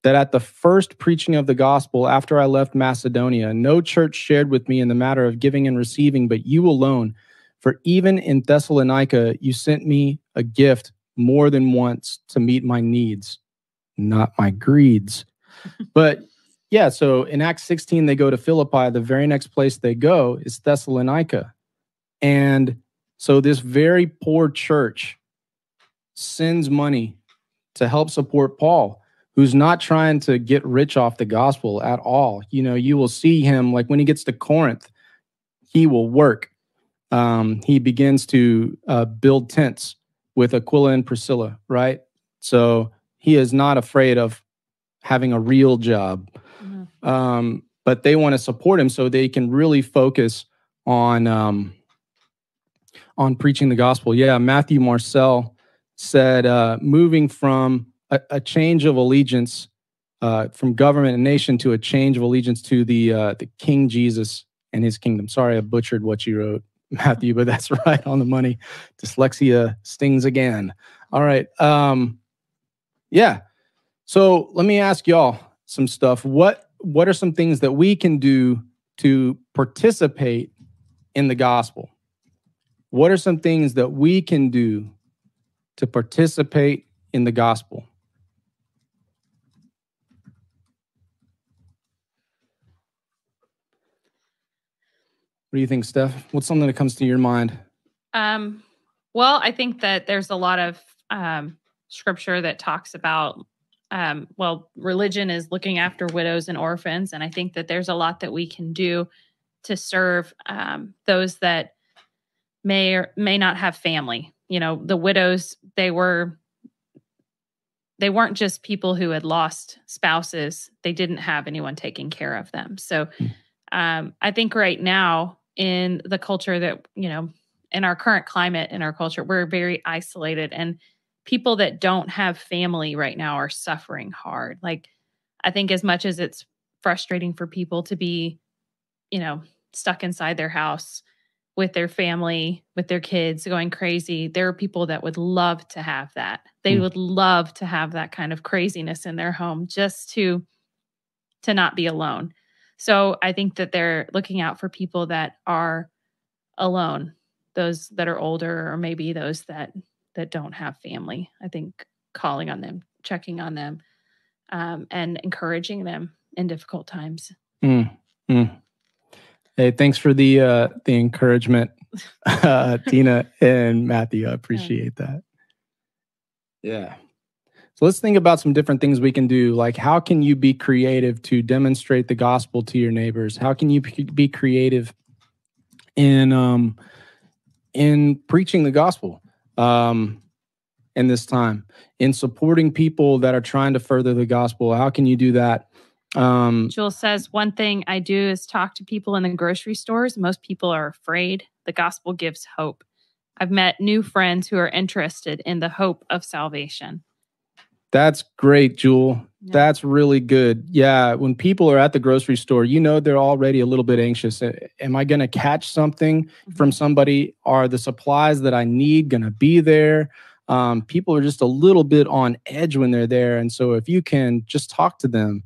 that at the first preaching of the gospel after I left Macedonia, no church shared with me in the matter of giving and receiving, but you alone. For even in Thessalonica, you sent me a gift more than once to meet my needs, not my greeds. but yeah, so in Acts 16, they go to Philippi. The very next place they go is Thessalonica. And so this very poor church sends money to help support Paul, who's not trying to get rich off the gospel at all. You know, you will see him like when he gets to Corinth, he will work. Um, he begins to uh, build tents with Aquila and Priscilla, right? So he is not afraid of having a real job um, but they want to support him so they can really focus on um, on preaching the gospel. Yeah, Matthew Marcel said uh, moving from a, a, change of allegiance uh, from government and nation to a change of allegiance to the uh, the King Jesus and His kingdom. Sorry, I butchered what you wrote, Matthew, but that's right on the money. Dyslexia stings again. All right. Um, yeah. So let me ask y'all some stuff. What what are some things that we can do to participate in the gospel? What are some things that we can do to participate in the gospel? What do you think, Steph? What's something that comes to your mind? Um, well, I think that there's a lot of um, scripture that talks about um, well, religion is looking after widows and orphans, and I think that there's a lot that we can do to serve um, those that may or may not have family. You know, the widows they were they weren't just people who had lost spouses; they didn't have anyone taking care of them. So, hmm. um, I think right now in the culture that you know, in our current climate in our culture, we're very isolated and people that don't have family right now are suffering hard. Like, I think as much as it's frustrating for people to be, you know, stuck inside their house with their family, with their kids going crazy, there are people that would love to have that. They mm. would love to have that kind of craziness in their home just to to not be alone. So I think that they're looking out for people that are alone, those that are older or maybe those that that don't have family. I think calling on them, checking on them, um, and encouraging them in difficult times. Mm, mm. Hey, thanks for the uh, the encouragement, uh, Tina and Matthew. I appreciate yeah. that. Yeah. So let's think about some different things we can do. Like, how can you be creative to demonstrate the gospel to your neighbors? How can you be creative in um, in preaching the gospel? um, in this time in supporting people that are trying to further the gospel? How can you do that? Um, Jules says, One thing I do is talk to people in the grocery stores. Most people are afraid. The gospel gives hope. I've met new friends who are interested in the hope of salvation. That's great, Jewel. Yeah. That's really good. Yeah, when people are at the grocery store, you know they're already a little bit anxious. Am I going to catch something mm-hmm. from somebody? Are the supplies that I need going to be there? Um, people are just a little bit on edge when they're there. And so if you can just talk to them,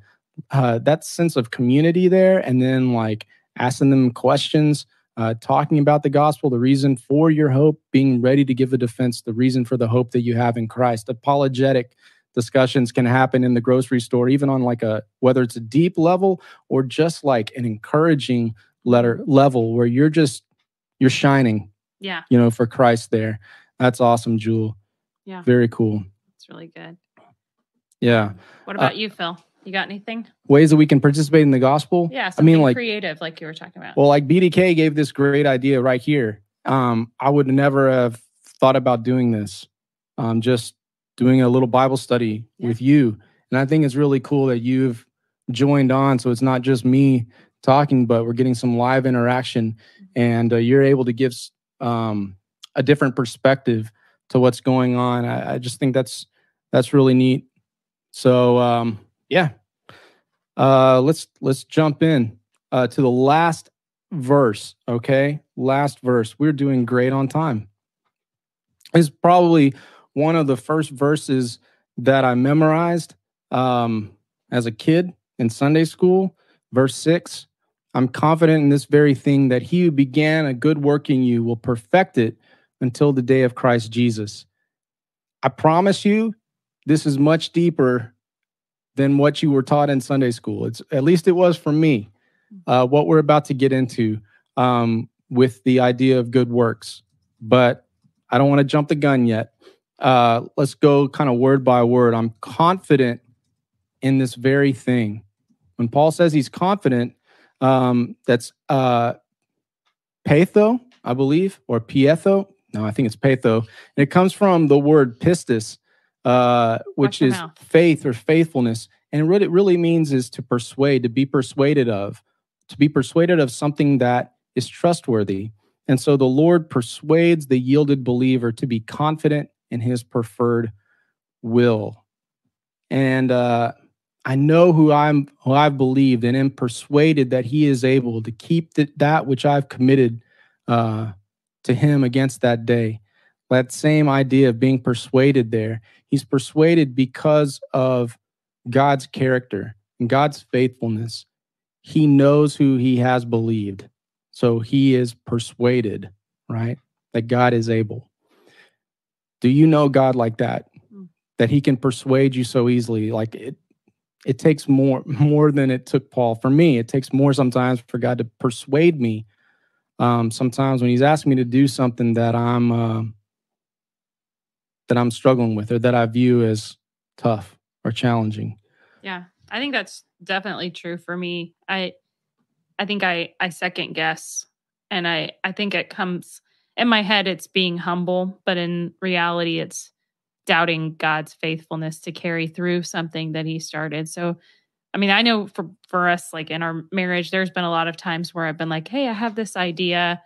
uh, that sense of community there, and then like asking them questions, uh, talking about the gospel, the reason for your hope, being ready to give a defense, the reason for the hope that you have in Christ, apologetic discussions can happen in the grocery store, even on like a whether it's a deep level or just like an encouraging letter level where you're just you're shining. Yeah. You know, for Christ there. That's awesome, Jewel. Yeah. Very cool. It's really good. Yeah. What about uh, you, Phil? You got anything? Ways that we can participate in the gospel? Yeah, I mean like creative, like you were talking about. Well, like BDK gave this great idea right here. Um, I would never have thought about doing this. Um, just doing a little Bible study yeah. with you. And I think it's really cool that you've joined on. So it's not just me talking, but we're getting some live interaction mm-hmm. and uh, you're able to give um, a different perspective to what's going on. I, I, just think that's that's really neat. So um, yeah, uh, let's let's jump in uh, to the last verse. Okay, last verse. We're doing great on time. It's probably one of the first verses that I memorized um, as a kid in Sunday school. Verse six I'm confident in this very thing that he who began a good work in you will perfect it until the day of Christ Jesus. I promise you, this is much deeper than what you were taught in Sunday school. It's at least it was for me. Uh, what we're about to get into um, with the idea of good works, but I don't want to jump the gun yet. Uh, let's go kind of word by word. I'm confident in this very thing. When Paul says he's confident, um, that's uh, patho, I believe, or peitho. No, I think it's patho. And it comes from the word pistis, uh, which is faith or faithfulness. And what it really means is to persuade, to be persuaded of, to be persuaded of something that is trustworthy. And so the Lord persuades the yielded believer to be confident in his preferred will. And uh, I know who I'm who I've believed and am persuaded that he is able to keep the, that which I've committed uh, to him against that day. That same idea of being persuaded there. He's persuaded because of God's character and God's faithfulness. He knows who he has believed. So he is persuaded, right? That God is able. Do you know God like that? Hmm. That he can persuade you so easily? Like it, it takes more more than it took Paul. For me, it takes more sometimes for God to persuade me. Um, sometimes when He's asking me to do something that I'm uh, that I'm struggling with or that I view as tough or challenging. Yeah, I think that's definitely true for me. I I think I I second guess, and I I think it comes in my head. It's being humble, but in reality, it's doubting God's faithfulness to carry through something that he started. So I mean, I know for for us like in our marriage there's been a lot of times where I've been like, "Hey, I have this idea."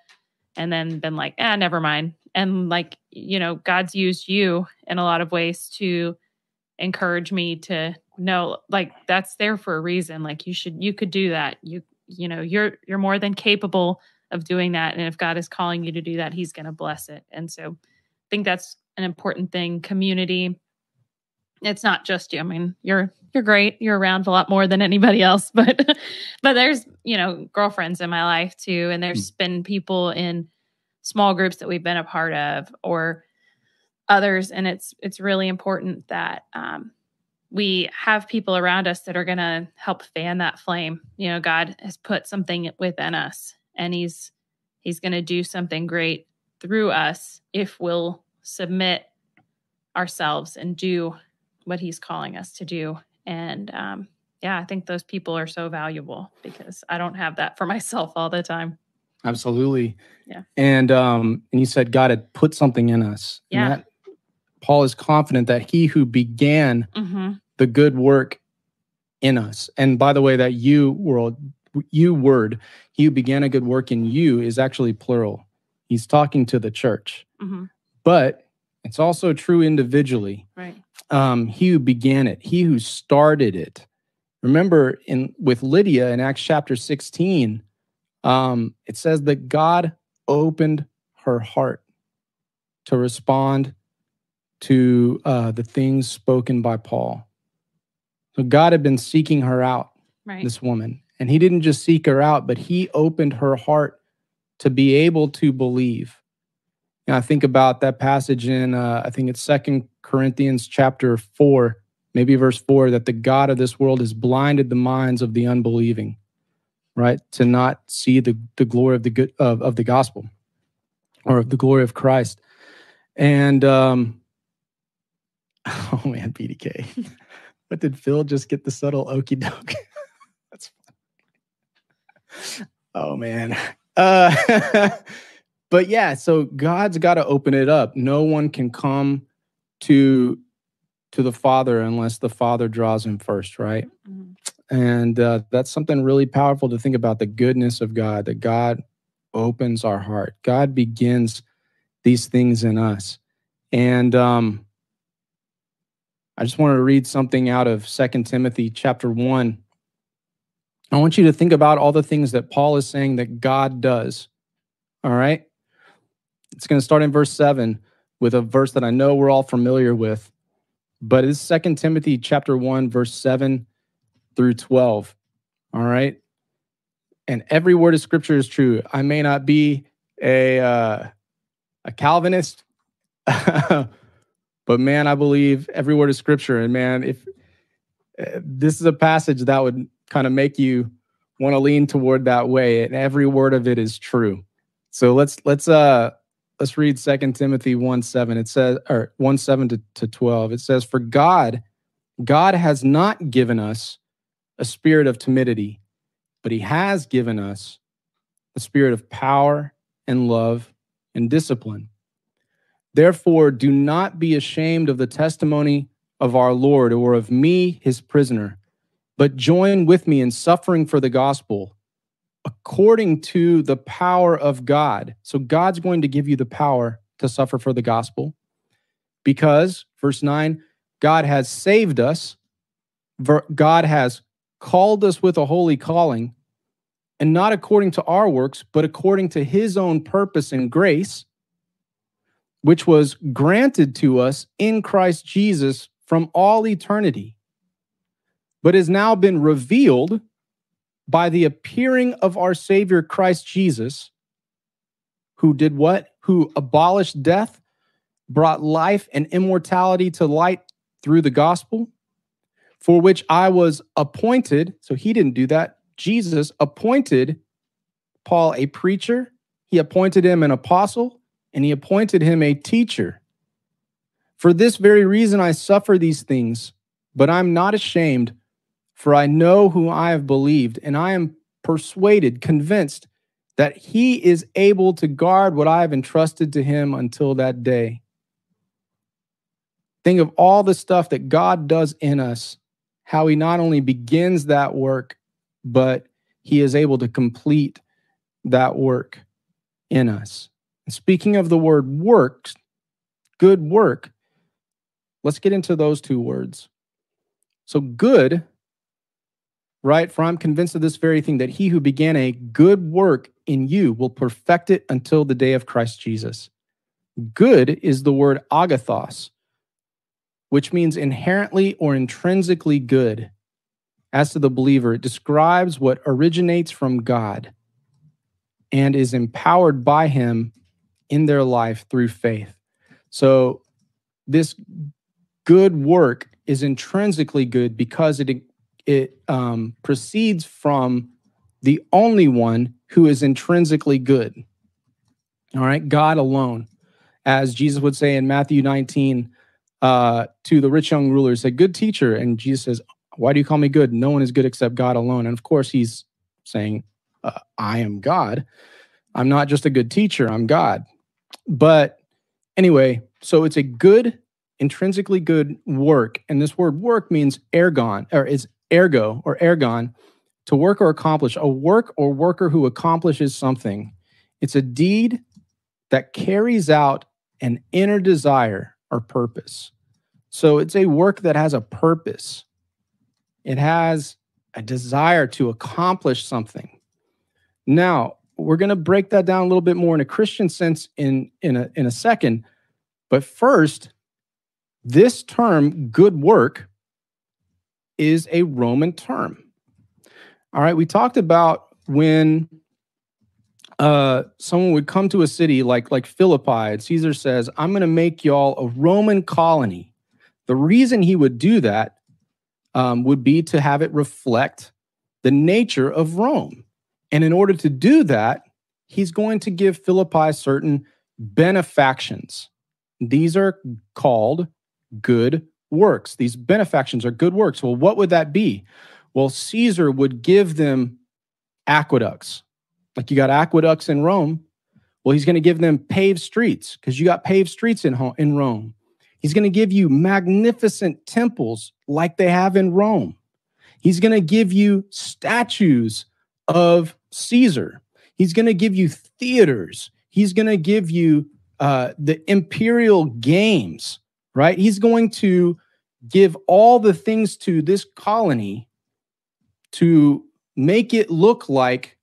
And then been like, "Ah, never mind." And like, you know, God's used you in a lot of ways to encourage me to know like that's there for a reason. Like you should you could do that. You you know, you're you're more than capable of doing that and if God is calling you to do that, he's going to bless it. And so I think that's an important thing. Community. It's not just you. I mean, you're you're great. You're around a lot more than anybody else, but but there's, you know, girlfriends in my life too and there's been people in small groups that we've been a part of or others and it's it's really important that um, we have people around us that are going to help fan that flame you know god has put something within us and he's he's going to do something great through us if we'll submit ourselves and do what he's calling us to do. And um, yeah, I think those people are so valuable because I don't have that for myself all the time. Absolutely. Yeah. And um, and you said God had put something in us. Yeah. That, Paul is confident that he who began mm-hmm. the good work in us. And by the way, that you world you word, he who began a good work in you is actually plural. He's talking to the church. Mm-hmm but it's also true individually. Right. Um, he who began it, he who started it. Remember, in with Lydia in Acts chapter 16, um, it says that God opened her heart to respond to uh, the things spoken by Paul. So God had been seeking her out, right. this woman, and He didn't just seek her out, but He opened her heart to be able to believe. And I think about that passage in, uh, I think it's Second Corinthians chapter four, maybe verse four, that the God of this world has blinded the minds of the unbelieving, right, to not see the the glory of the good of, of the gospel, or of the glory of Christ. And um, oh man, BDK, but did Phil just get the subtle okey doke? Oh man. Uh, but yeah, so God's got to open it up. No one can come to to the Father unless the Father draws him first, right? Mm-hmm. And uh, that's something really powerful to think about the goodness of God, that God opens our heart. God begins these things in us. And um, I just want to read something out of Second Timothy chapter 1. I want you to think about all the things that Paul is saying that God does All right. It's going to start in verse 7 with a verse that I know we're all familiar with, but it's Second Timothy chapter 1, verse 7 through 12. All right. And every word of scripture is true. I may not be a uh, a Calvinist, but man, I believe every word of scripture. And man, if uh, this is a passage that would kind of make you want to lean toward that way, and every word of it is true. So let's let's uh let's read Second Timothy 1 7. It says, or 1 7 to, to 12. It says, For God, God has not given us a spirit of timidity, but he has given us a spirit of power and love and discipline. Therefore, do not be ashamed of the testimony of our Lord or of me, his prisoner, but join with me in suffering for the gospel according to the power of God. So God's going to give you the power to suffer for the gospel because, verse 9, God has saved us. God has called us with a holy calling, and not according to our works, but according to his own purpose and grace, which was granted to us in Christ Jesus from all eternity, but has now been revealed by the appearing of our Savior Christ Jesus, who did what? Who abolished death, brought life and immortality to light through the gospel, for which I was appointed. So he didn't do that. Jesus appointed Paul a preacher, he appointed him an apostle, and he appointed him a teacher. For this very reason I suffer these things, but I'm not ashamed for I know who I have believed, and I am persuaded, convinced that he is able to guard what I have entrusted to him until that day. Think of all the stuff that God does in us, how he not only begins that work, but he is able to complete that work in us. And speaking of the word works, good work, let's get into those two words. So, good right? For I'm convinced of this very thing that he who began a good work in you will perfect it until the day of Christ Jesus. Good is the word agathos, which means inherently or intrinsically good. As to the believer, it describes what originates from God and is empowered by him in their life through faith. So, this good work is intrinsically good because it it um, proceeds from the only one who is intrinsically good. All right, God alone. As Jesus would say in Matthew 19 uh, to the rich young ruler, said, Good teacher. And Jesus says, Why do you call me good? No one is good except God alone. And of course, he's saying, uh, I am God. I'm not just a good teacher, I'm God. But anyway, so it's a good, intrinsically good work. And this word work means ergon, or is ergo or ergon, to work or accomplish, a work or worker who accomplishes something. It's a deed that carries out an inner desire or purpose. So it's a work that has a purpose. It has a desire to accomplish something. Now, we're going to break that down a little bit more in a Christian sense in, in, a, in a second. But first, this term, good work, is a Roman term. All right, we talked about when uh, someone would come to a city like like Philippi, and Caesar says, "I'm going to make y'all a Roman colony." The reason he would do that um, would be to have it reflect the nature of Rome, and in order to do that, he's going to give Philippi certain benefactions. These are called good works. These benefactions are good works. Well, what would that be? Well, Caesar would give them aqueducts. Like you got aqueducts in Rome. Well, he's going to give them paved streets because you got paved streets in, in Rome. He's going to give you magnificent temples like they have in Rome. He's going to give you statues of Caesar. He's going to give you theaters. He's going to give you uh, the imperial games right? He's going to give all the things to this colony to make it look like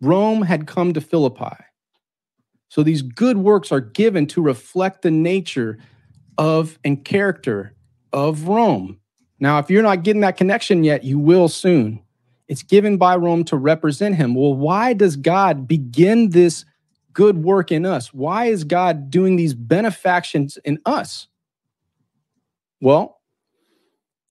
Rome had come to Philippi. So these good works are given to reflect the nature of and character of Rome. Now, if you're not getting that connection yet, you will soon. It's given by Rome to represent him. Well, why does God begin this good work in us? Why is God doing these benefactions in us? Well,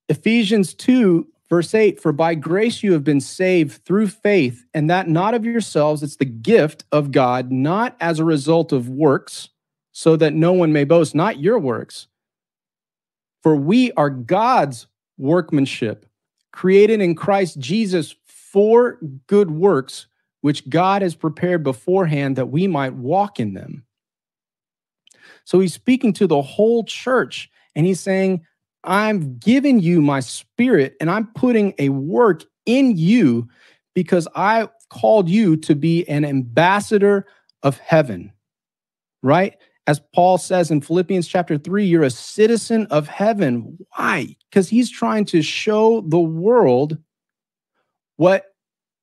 Ephesians 2, verse 8 For by grace you have been saved through faith, and that not of yourselves, it's the gift of God, not as a result of works, so that no one may boast, not your works. For we are God's workmanship, created in Christ Jesus for good works, which God has prepared beforehand that we might walk in them. So he's speaking to the whole church and he's saying, I'm giving you my spirit and I'm putting a work in you because I called you to be an ambassador of heaven, right? As Paul says in Philippians chapter 3, you're a citizen of heaven. Why? Because he's trying to show the world what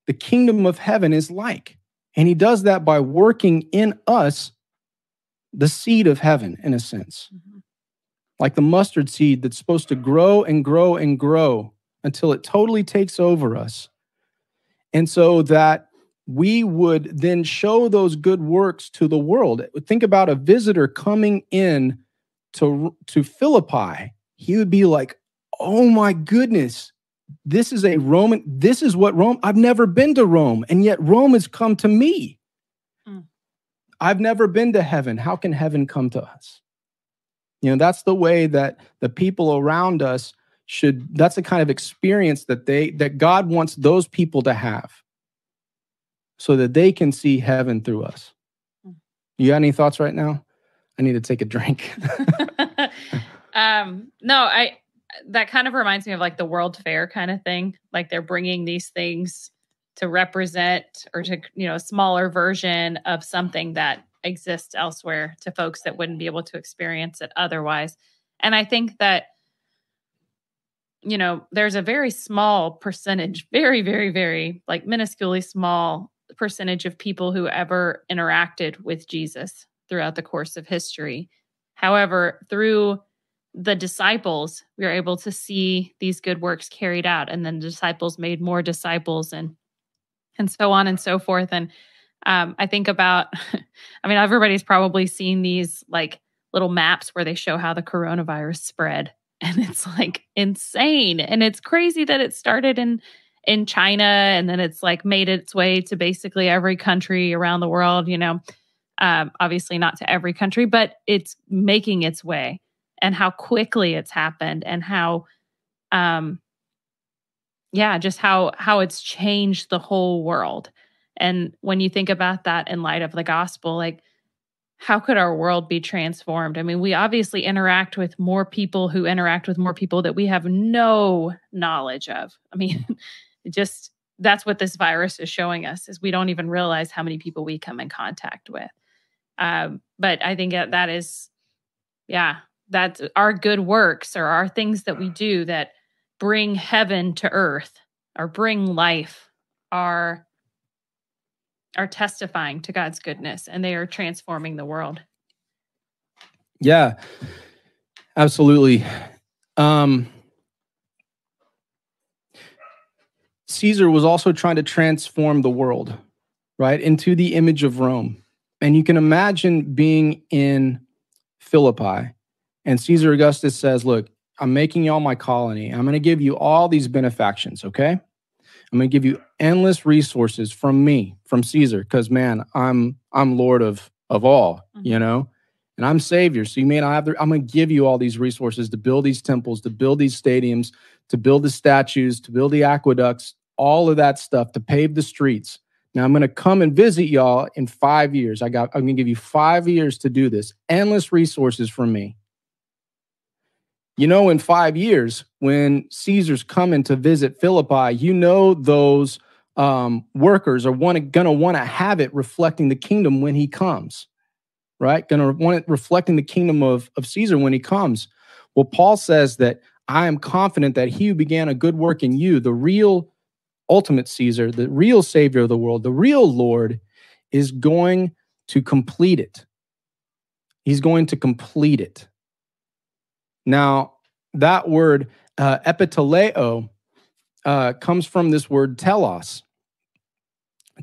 the kingdom of heaven is like. And he does that by working in us the seed of heaven, in a sense. Mm-hmm. Like the mustard seed that's supposed to grow and grow and grow until it totally takes over us. And so that we would then show those good works to the world. Think about a visitor coming in to, to Philippi. He would be like, oh my goodness, this is a Roman, this is what Rome, I've never been to Rome, and yet Rome has come to me. Mm. I've never been to heaven. How can heaven come to us? You know, that's the way that the people around us should, that's the kind of experience that they, that God wants those people to have so that they can see heaven through us. Hmm. You got any thoughts right now? I need to take a drink. um, no, I that kind of reminds me of like the World Fair kind of thing. Like they're bringing these things to represent or to you know a smaller version of something that exists elsewhere to folks that wouldn't be able to experience it otherwise. And I think that you know there's a very small percentage, very very very like minusculely small percentage of people who ever interacted with Jesus throughout the course of history. However, through the disciples, we are able to see these good works carried out, and then the disciples made more disciples, and and so on and so forth. And um, I think about, I mean, everybody's probably seen these like little maps where they show how the coronavirus spread, and it's like insane, and it's crazy that it started in in China and then it's like made its way to basically every country around the world, you know. Um, obviously not to every country, but it's making its way and how quickly it's happened and how um yeah, just how how it's changed the whole world. And when you think about that in light of the gospel, like how could our world be transformed? I mean, we obviously interact with more people who interact with more people that we have no knowledge of. I mean, just that's what this virus is showing us is we don't even realize how many people we come in contact with um, but i think that is yeah that's our good works or our things that we do that bring heaven to earth or bring life are are testifying to god's goodness and they are transforming the world yeah absolutely um Caesar was also trying to transform the world, right, into the image of Rome. And you can imagine being in Philippi, and Caesar Augustus says, Look, I'm making y'all my colony. I'm going to give you all these benefactions, okay? I'm going to give you endless resources from me, from Caesar, because man, I'm I'm Lord of of all, mm-hmm. you know, and I'm Savior. So you may not have the. I'm going to give you all these resources to build these temples, to build these stadiums, to build the statues, to build the aqueducts, all of that stuff to pave the streets. Now I'm going to come and visit y'all in five years. I got, I'm going to give you five years to do this. Endless resources from me. You know, in five years, when Caesar's coming to visit Philippi, you know those um, workers are going to want to have it reflecting the kingdom when he comes, right? Going to want it reflecting the kingdom of, of Caesar when he comes. Well, Paul says that I am confident that he who began a good work in you, the real ultimate Caesar, the real savior of the world, the real Lord, is going to complete it. He's going to complete it. Now, that word uh, epiteleo uh, comes from this word telos.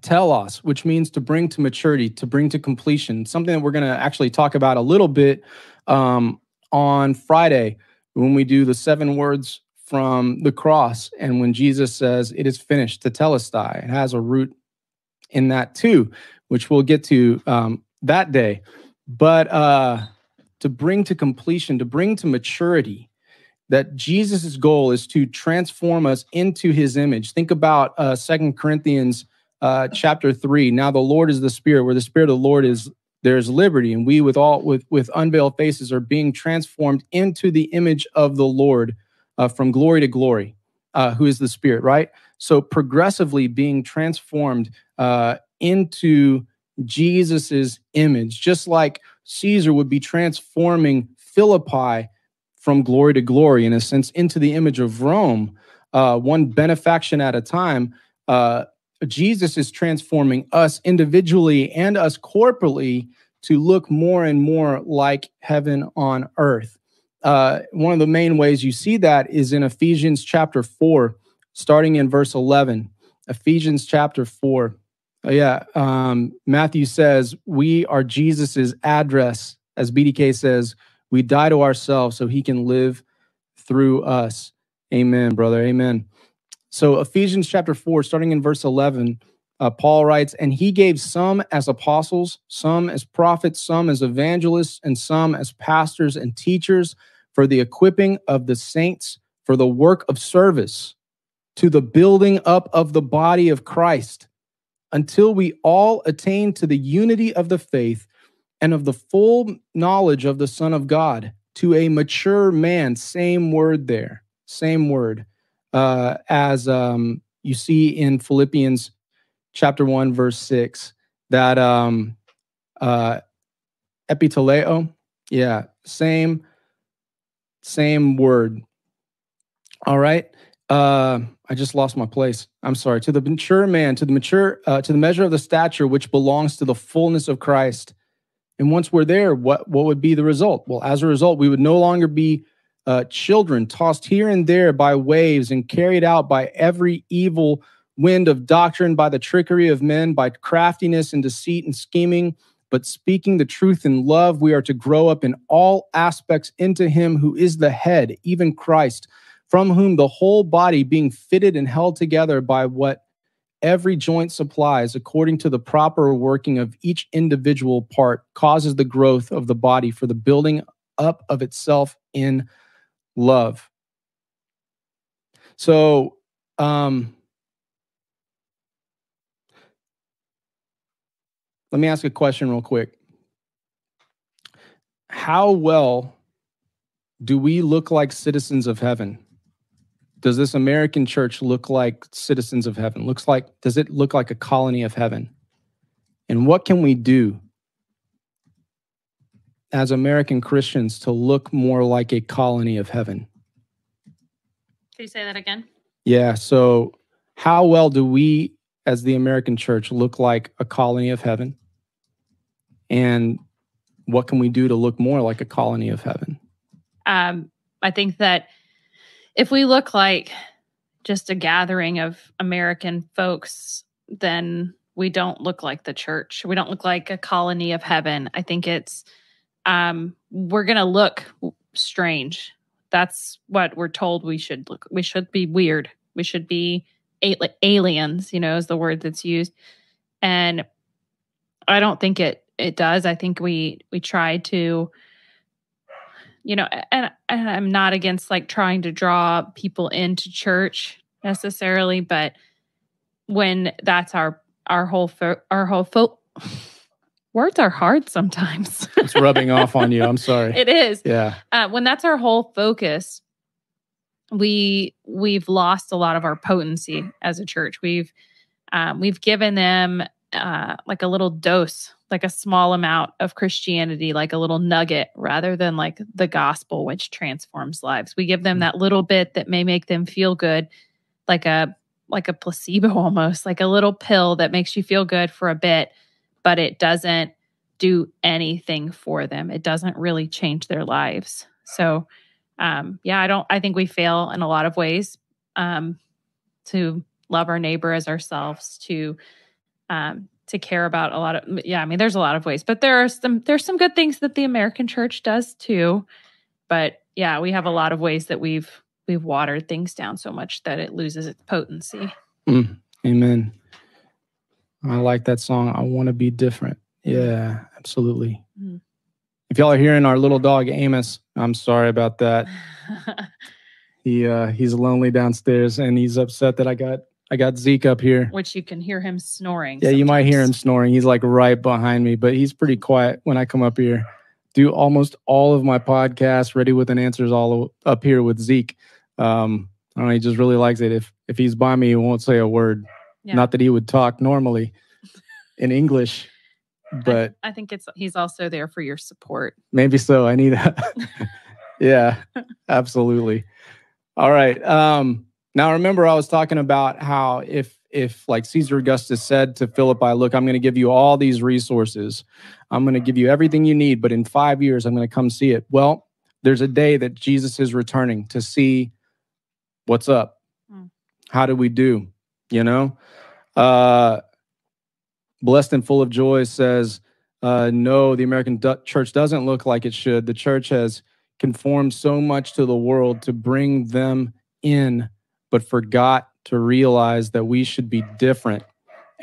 Telos, which means to bring to maturity, to bring to completion. Something that we're going to actually talk about a little bit um, on Friday when we do the seven words from the cross and when Jesus says it is finished, tetelestai. It has a root in that too, which we'll get to um, that day. But uh, to bring to completion, to bring to maturity, that Jesus' goal is to transform us into his image. Think about uh, 2 Corinthians uh, chapter 3. Now the Lord is the Spirit, where the Spirit of the Lord is, there's liberty. And we with all with, with unveiled faces are being transformed into the image of the Lord uh, from glory to glory, uh, who is the Spirit, right? So progressively being transformed uh, into Jesus's image, just like Caesar would be transforming Philippi from glory to glory, in a sense, into the image of Rome, uh, one benefaction at a time. Uh, Jesus is transforming us individually and us corporately to look more and more like heaven on earth. Uh, one of the main ways you see that is in Ephesians chapter 4, starting in verse 11. Ephesians chapter 4. Uh, yeah, um, Matthew says, We are Jesus's address. As BDK says, we die to ourselves so he can live through us. Amen, brother. Amen. So, Ephesians chapter 4, starting in verse 11, uh, Paul writes, And he gave some as apostles, some as prophets, some as evangelists, and some as pastors and teachers for the equipping of the saints for the work of service to the building up of the body of Christ until we all attain to the unity of the faith and of the full knowledge of the Son of God, to a mature man. Same word there, same word uh, as um, you see in Philippians chapter 1, verse 6, that um, uh, epiteleo, yeah, same, same word. All right. Uh, I just lost my place. I'm sorry. To the mature man, to the mature, uh, to the measure of the stature which belongs to the fullness of Christ. And once we're there, what what would be the result? Well, as a result, we would no longer be uh, children tossed here and there by waves and carried out by every evil wind of doctrine, by the trickery of men, by craftiness and deceit and scheming. But speaking the truth in love, we are to grow up in all aspects into Him who is the head, even Christ from whom the whole body being fitted and held together by what every joint supplies according to the proper working of each individual part causes the growth of the body for the building up of itself in love. So um let me ask a question real quick. How well do we look like citizens of heaven does this American church look like citizens of heaven? Looks like does it look like a colony of heaven? And what can we do as American Christians to look more like a colony of heaven? Can you say that again? Yeah, so how well do we as the American church look like a colony of heaven? And what can we do to look more like a colony of heaven? Um, I think that if we look like just a gathering of American folks, then we don't look like the church. We don't look like a colony of heaven. I think it's um, we're going to look strange. That's what we're told we should look. We should be weird. We should be aliens, you know, is the word that's used. And I don't think it it does. I think we we try to you know, and, and I'm not against like trying to draw people into church necessarily, but when that's our our whole fo- our whole fo- words are hard sometimes. it's rubbing off on you. I'm sorry. It is. Yeah. Uh, when that's our whole focus, we we've lost a lot of our potency as a church. We've um, we've given them uh, like a little dose like a small amount of Christianity, like a little nugget, rather than like the gospel, which transforms lives. We give them mm. that little bit that may make them feel good, like a like a placebo almost, like a little pill that makes you feel good for a bit, but it doesn't do anything for them. It doesn't really change their lives. So, um, yeah, I don't, I think we fail in a lot of ways um, to love our neighbor as ourselves, to, um, to care about a lot of, yeah, I mean, there's a lot of ways, but there are some, there's some good things that the American church does too. But yeah, we have a lot of ways that we've, we've watered things down so much that it loses its potency. Mm, amen. I like that song. I want to be different. Yeah, absolutely. Mm. If y'all are hearing our little dog Amos, I'm sorry about that. he uh he's lonely downstairs and he's upset that I got I got Zeke up here. Which you can hear him snoring. Yeah, sometimes. you might hear him snoring. He's like right behind me, but he's pretty quiet when I come up here. Do almost all of my podcasts ready with an answers all up here with Zeke. Um, I don't know, he just really likes it. If if he's by me, he won't say a word. Yeah. Not that he would talk normally in English but I, I, think it's he's also there for your support. Maybe so. I need that. yeah, absolutely. All right. Um, now remember, I was talking about how if if like Caesar Augustus said to Philippi, look, I'm going to give you all these resources. I'm going to give you everything you need, but in five years, I'm going to come see it. Well, there's a day that Jesus is returning to see what's up. Hmm. How do we do? You know? Uh Blessed and Full of Joy says, uh, no, the American church doesn't look like it should. The church has conformed so much to the world to bring them in, but forgot to realize that we should be different.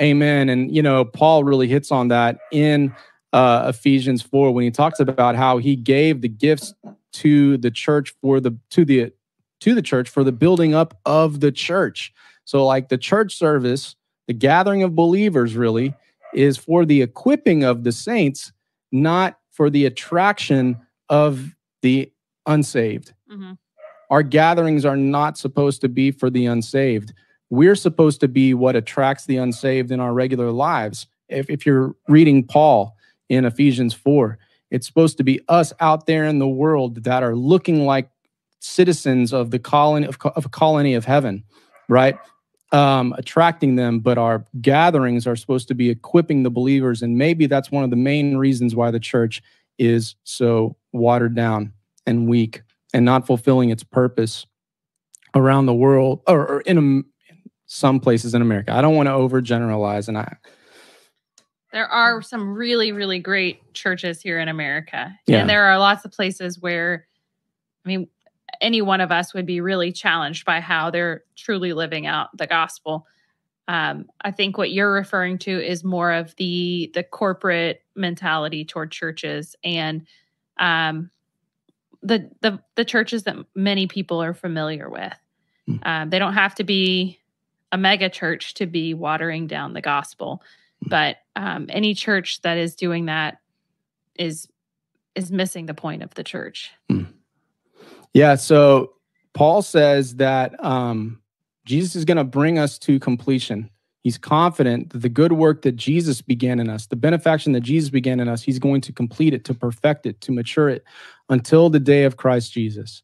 Amen. And, you know, Paul really hits on that in uh, Ephesians 4 when he talks about how he gave the gifts to the church for the, to the, to the church for the building up of the church. So, like the church service, the gathering of believers really is for the equipping of the saints, not for the attraction of the unsaved. Mm-hmm. Our gatherings are not supposed to be for the unsaved. We're supposed to be what attracts the unsaved in our regular lives. If, if you're reading Paul in Ephesians 4, it's supposed to be us out there in the world that are looking like citizens of the colony of, of a colony of heaven, right? um, attracting them, but our gatherings are supposed to be equipping the believers. And maybe that's one of the main reasons why the church is so watered down and weak and not fulfilling its purpose around the world or, or in a, some places in America. I don't want to overgeneralize, and I. There are some really, really great churches here in America. Yeah. And there are lots of places where, I mean, any one of us would be really challenged by how they're truly living out the gospel. Um, I think what you're referring to is more of the the corporate mentality toward churches and um, the the the churches that many people are familiar with. Mm. Um, they don't have to be a mega church to be watering down the gospel, mm. but um, any church that is doing that is is missing the point of the church. Mm. Yeah. So Paul says that um, Jesus is going to bring us to completion. He's confident that the good work that Jesus began in us, the benefaction that Jesus began in us, he's going to complete it, to perfect it, to mature it until the day of Christ Jesus.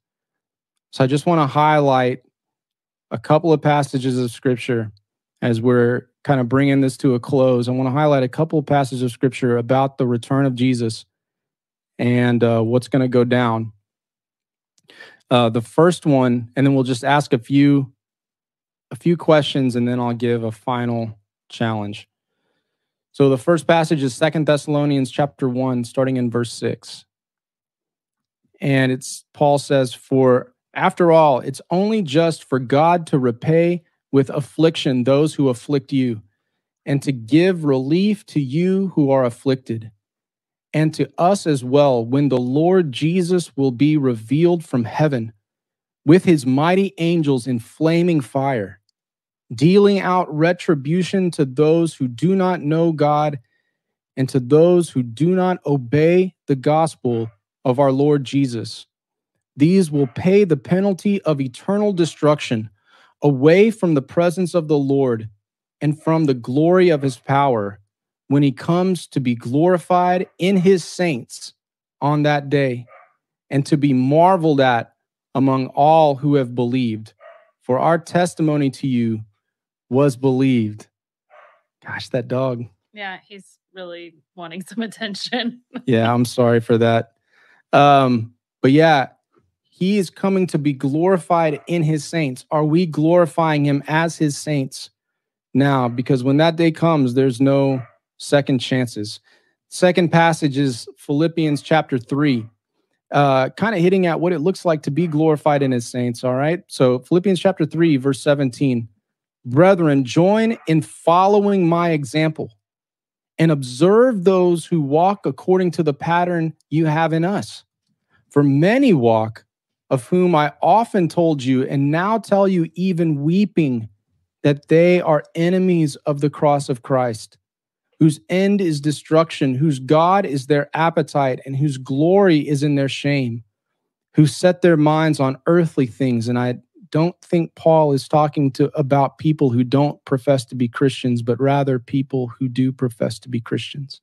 So I just want to highlight a couple of passages of scripture as we're kind of bringing this to a close. I want to highlight a couple of passages of scripture about the return of Jesus and uh, what's going to go down uh, the first one, and then we'll just ask a few a few questions, and then I'll give a final challenge. So the first passage is Second Thessalonians chapter 1, starting in verse 6. And it's Paul says, For after all, it's only just for God to repay with affliction those who afflict you, and to give relief to you who are afflicted and to us as well when the Lord Jesus will be revealed from heaven with his mighty angels in flaming fire, dealing out retribution to those who do not know God and to those who do not obey the gospel of our Lord Jesus. These will pay the penalty of eternal destruction away from the presence of the Lord and from the glory of his power when he comes to be glorified in his saints on that day and to be marveled at among all who have believed. For our testimony to you was believed. Gosh, that dog. Yeah, he's really wanting some attention. yeah, I'm sorry for that. Um, but yeah, he is coming to be glorified in his saints. Are we glorifying him as his saints now? Because when that day comes, there's no second chances. Second passage is Philippians chapter 3, uh, kind of hitting at what it looks like to be glorified in his saints. All right. So, Philippians chapter 3, verse 17. Brethren, join in following my example and observe those who walk according to the pattern you have in us. For many walk, of whom I often told you, and now tell you, even weeping, that they are enemies of the cross of Christ, whose end is destruction, whose God is their appetite, and whose glory is in their shame, who set their minds on earthly things. And I don't think Paul is talking to about people who don't profess to be Christians, but rather people who do profess to be Christians.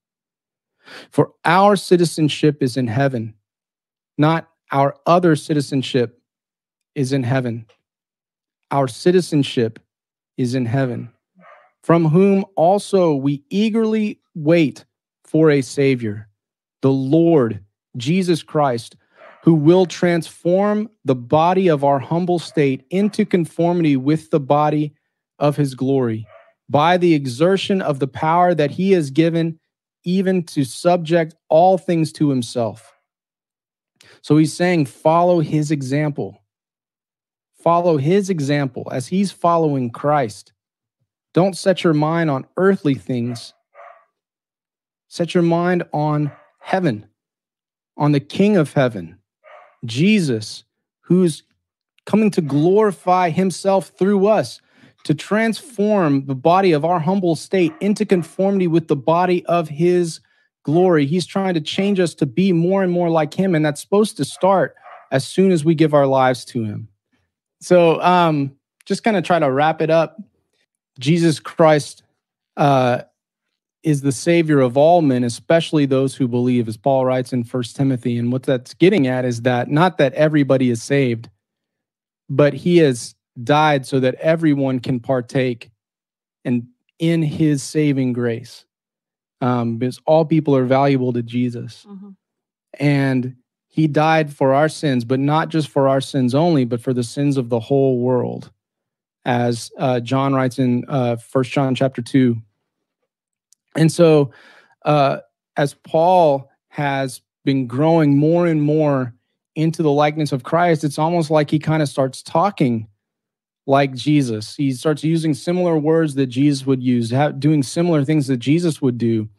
For our citizenship is in heaven, not our other citizenship is in heaven. Our citizenship is in heaven, from whom also we eagerly wait for a Savior, the Lord Jesus Christ who will transform the body of our humble state into conformity with the body of his glory by the exertion of the power that he has given, even to subject all things to himself. So he's saying, follow his example. Follow his example as he's following Christ. Don't set your mind on earthly things, set your mind on heaven, on the King of heaven Jesus, who's coming to glorify himself through us, to transform the body of our humble state into conformity with the body of his glory. He's trying to change us to be more and more like him. And that's supposed to start as soon as we give our lives to him. So, um, just kind of try to wrap it up. Jesus Christ uh, is the savior of all men, especially those who believe, as Paul writes in First Timothy. And what that's getting at is that not that everybody is saved, but he has died so that everyone can partake and in his saving grace. Um, because all people are valuable to Jesus. Mm-hmm. And he died for our sins, but not just for our sins only, but for the sins of the whole world. As uh, John writes in uh, First John chapter 2, and so, uh, as Paul has been growing more and more into the likeness of Christ, it's almost like he kind of starts talking like Jesus. He starts using similar words that Jesus would use, doing similar things that Jesus would do.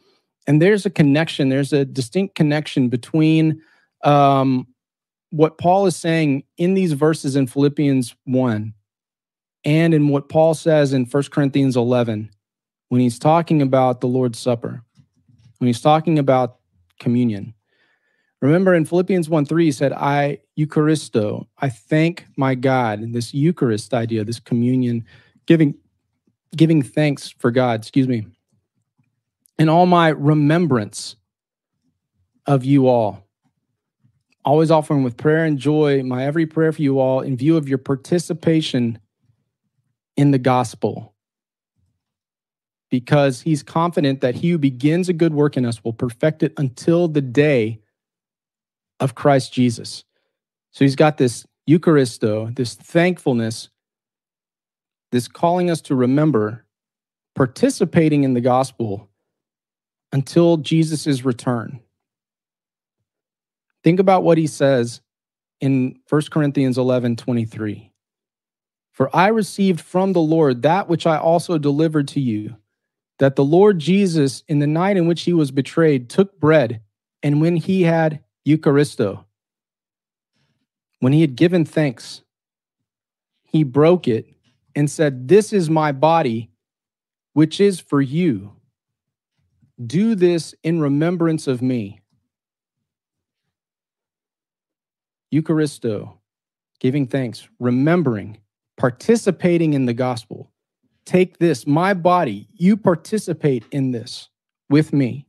And there's a connection, there's a distinct connection between um, what Paul is saying in these verses in Philippians 1 and in what Paul says in 1 Corinthians 11 when he's talking about the Lord's Supper, when he's talking about communion. Remember in Philippians 1 3, he said, I, Eucharisto, I thank my God. And this Eucharist idea, this communion, giving, giving thanks for God, excuse me, in all my remembrance of you all. Always offering with prayer and joy my every prayer for you all in view of your participation in the gospel because he's confident that he who begins a good work in us will perfect it until the day of Christ Jesus. So he's got this Eucharisto, this thankfulness, this calling us to remember participating in the gospel until Jesus' return. Think about what he says in 1 Corinthians 11 23. For I received from the Lord that which I also delivered to you that the Lord Jesus, in the night in which he was betrayed, took bread, and when he had Eucharisto, when he had given thanks, he broke it and said, This is my body, which is for you. Do this in remembrance of me. Eucharisto, giving thanks, remembering, participating in the gospel take this, my body, you participate in this with me.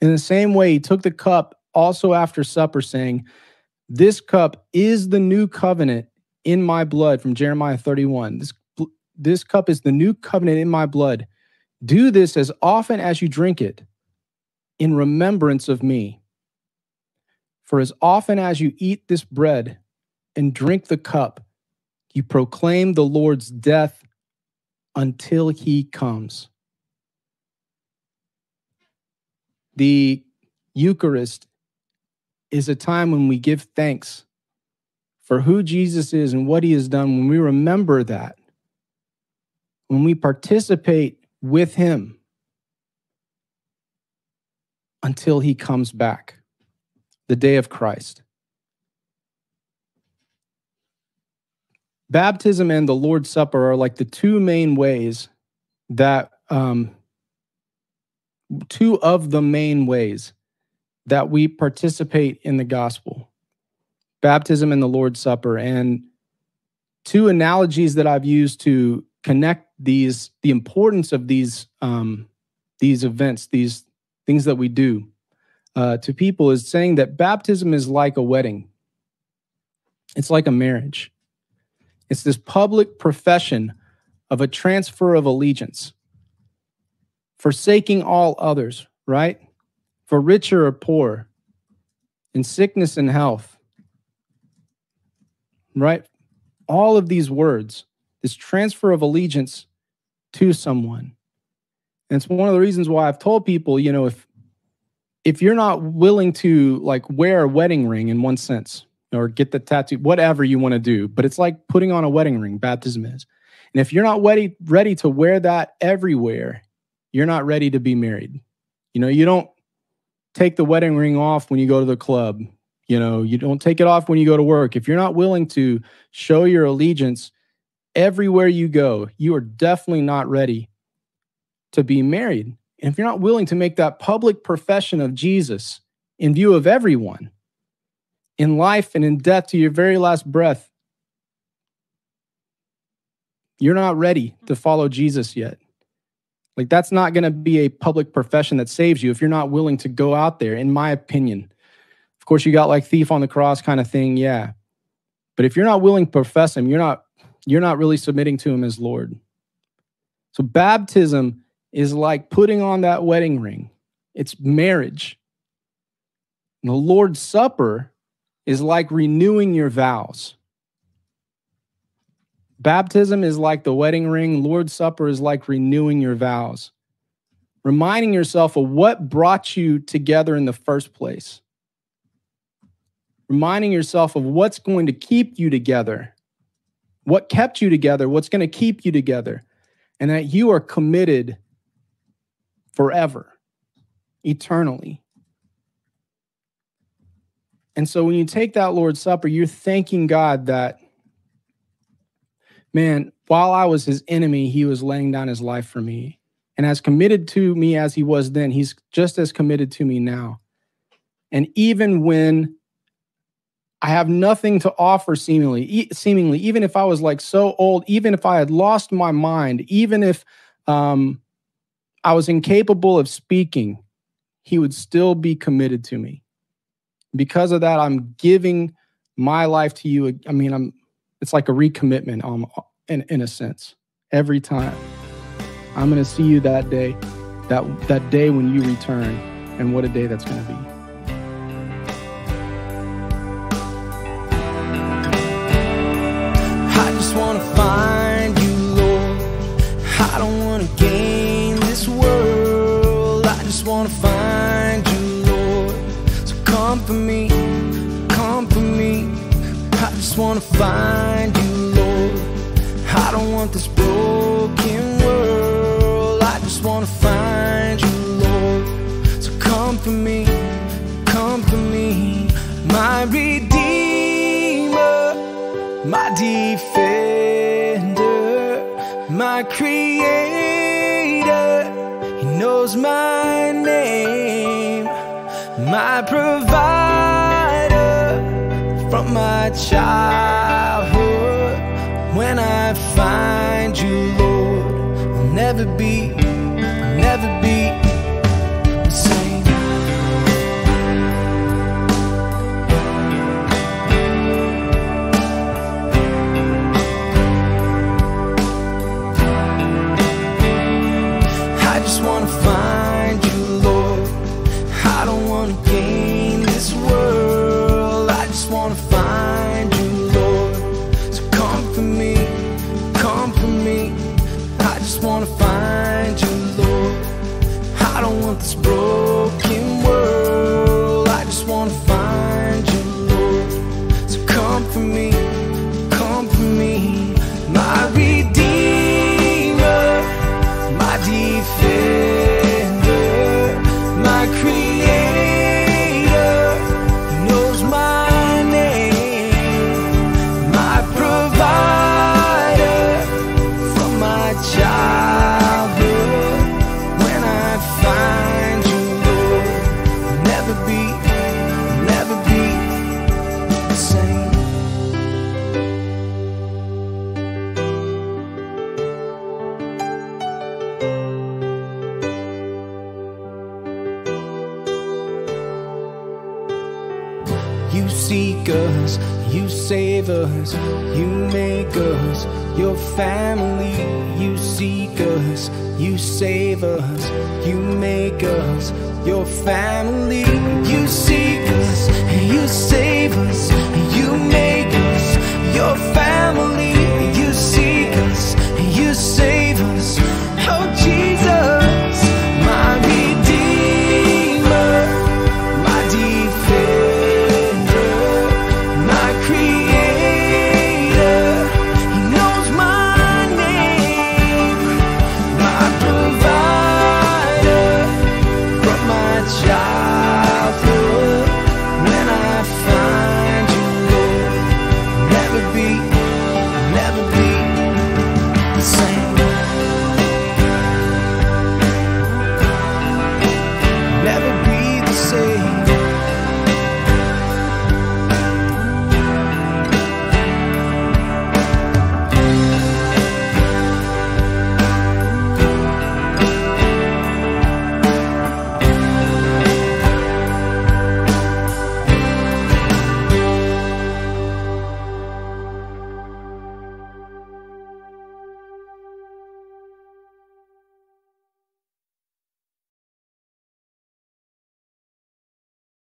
In the same way, he took the cup also after supper, saying, This cup is the new covenant in my blood, from Jeremiah 31. This, this cup is the new covenant in my blood. Do this as often as you drink it in remembrance of me. For as often as you eat this bread and drink the cup, you proclaim the Lord's death until he comes. The Eucharist is a time when we give thanks for who Jesus is and what he has done. When we remember that, when we participate with him until he comes back, the day of Christ. Baptism and the Lord's Supper are like the two main ways that, um, two of the main ways that we participate in the gospel baptism and the Lord's Supper. And two analogies that I've used to connect these the importance of these um, these events, these things that we do uh, to people is saying that baptism is like a wedding. It's like a marriage. It's this public profession of a transfer of allegiance, forsaking all others, right? For richer or poor, in sickness and health, right? All of these words this transfer of allegiance to someone. And it's one of the reasons why I've told people, you know, if if you're not willing to like wear a wedding ring in one sense or get the tattoo, whatever you want to do, but it's like putting on a wedding ring, baptism is. And if you're not ready ready to wear that everywhere, you're not ready to be married. You know, you don't take the wedding ring off when you go to the club. You know, you don't take it off when you go to work. If you're not willing to show your allegiance everywhere you go, you are definitely not ready to be married. And if you're not willing to make that public profession of Jesus in view of everyone, in life and in death to your very last breath, you're not ready to follow Jesus yet. Like, that's not going to be a public profession that saves you if you're not willing to go out there, in my opinion. Of course, you got like thief on the cross kind of thing, yeah. But if you're not willing to profess him, you're not you're not really submitting to him as Lord. So baptism is like putting on that wedding ring. It's marriage. And the Lord's Supper is like renewing your vows. Baptism is like the wedding ring. Lord's Supper is like renewing your vows, reminding yourself of what brought you together in the first place, reminding yourself of what's going to keep you together what kept you together, what's going to keep you together, and that you are committed forever, eternally. And so when you take that Lord's Supper, you're thanking God that, man, while I was his enemy, he was laying down his life for me. And as committed to me as he was then, he's just as committed to me now. And even when I have nothing to offer seemingly, e- seemingly, even if I was like so old, even if I had lost my mind, even if um, I was incapable of speaking, he would still be committed to me. Because of that, I'm giving my life to you. I mean, I'm it's like a recommitment um, in, in a sense every time. I'm going to see you that day, that, that day when you return, and what a day that's going to be. for me, come for me. I just wanna find you, Lord. I don't want this broken world. I just wanna find you, Lord. So come for me, come for me, my Redeemer, my Defender, my Creator. He knows my name, my provider from my childhood. When I find you, Lord, I'll never be, I'll never be the same. I You save us, you make us your family. You seek us, you save us,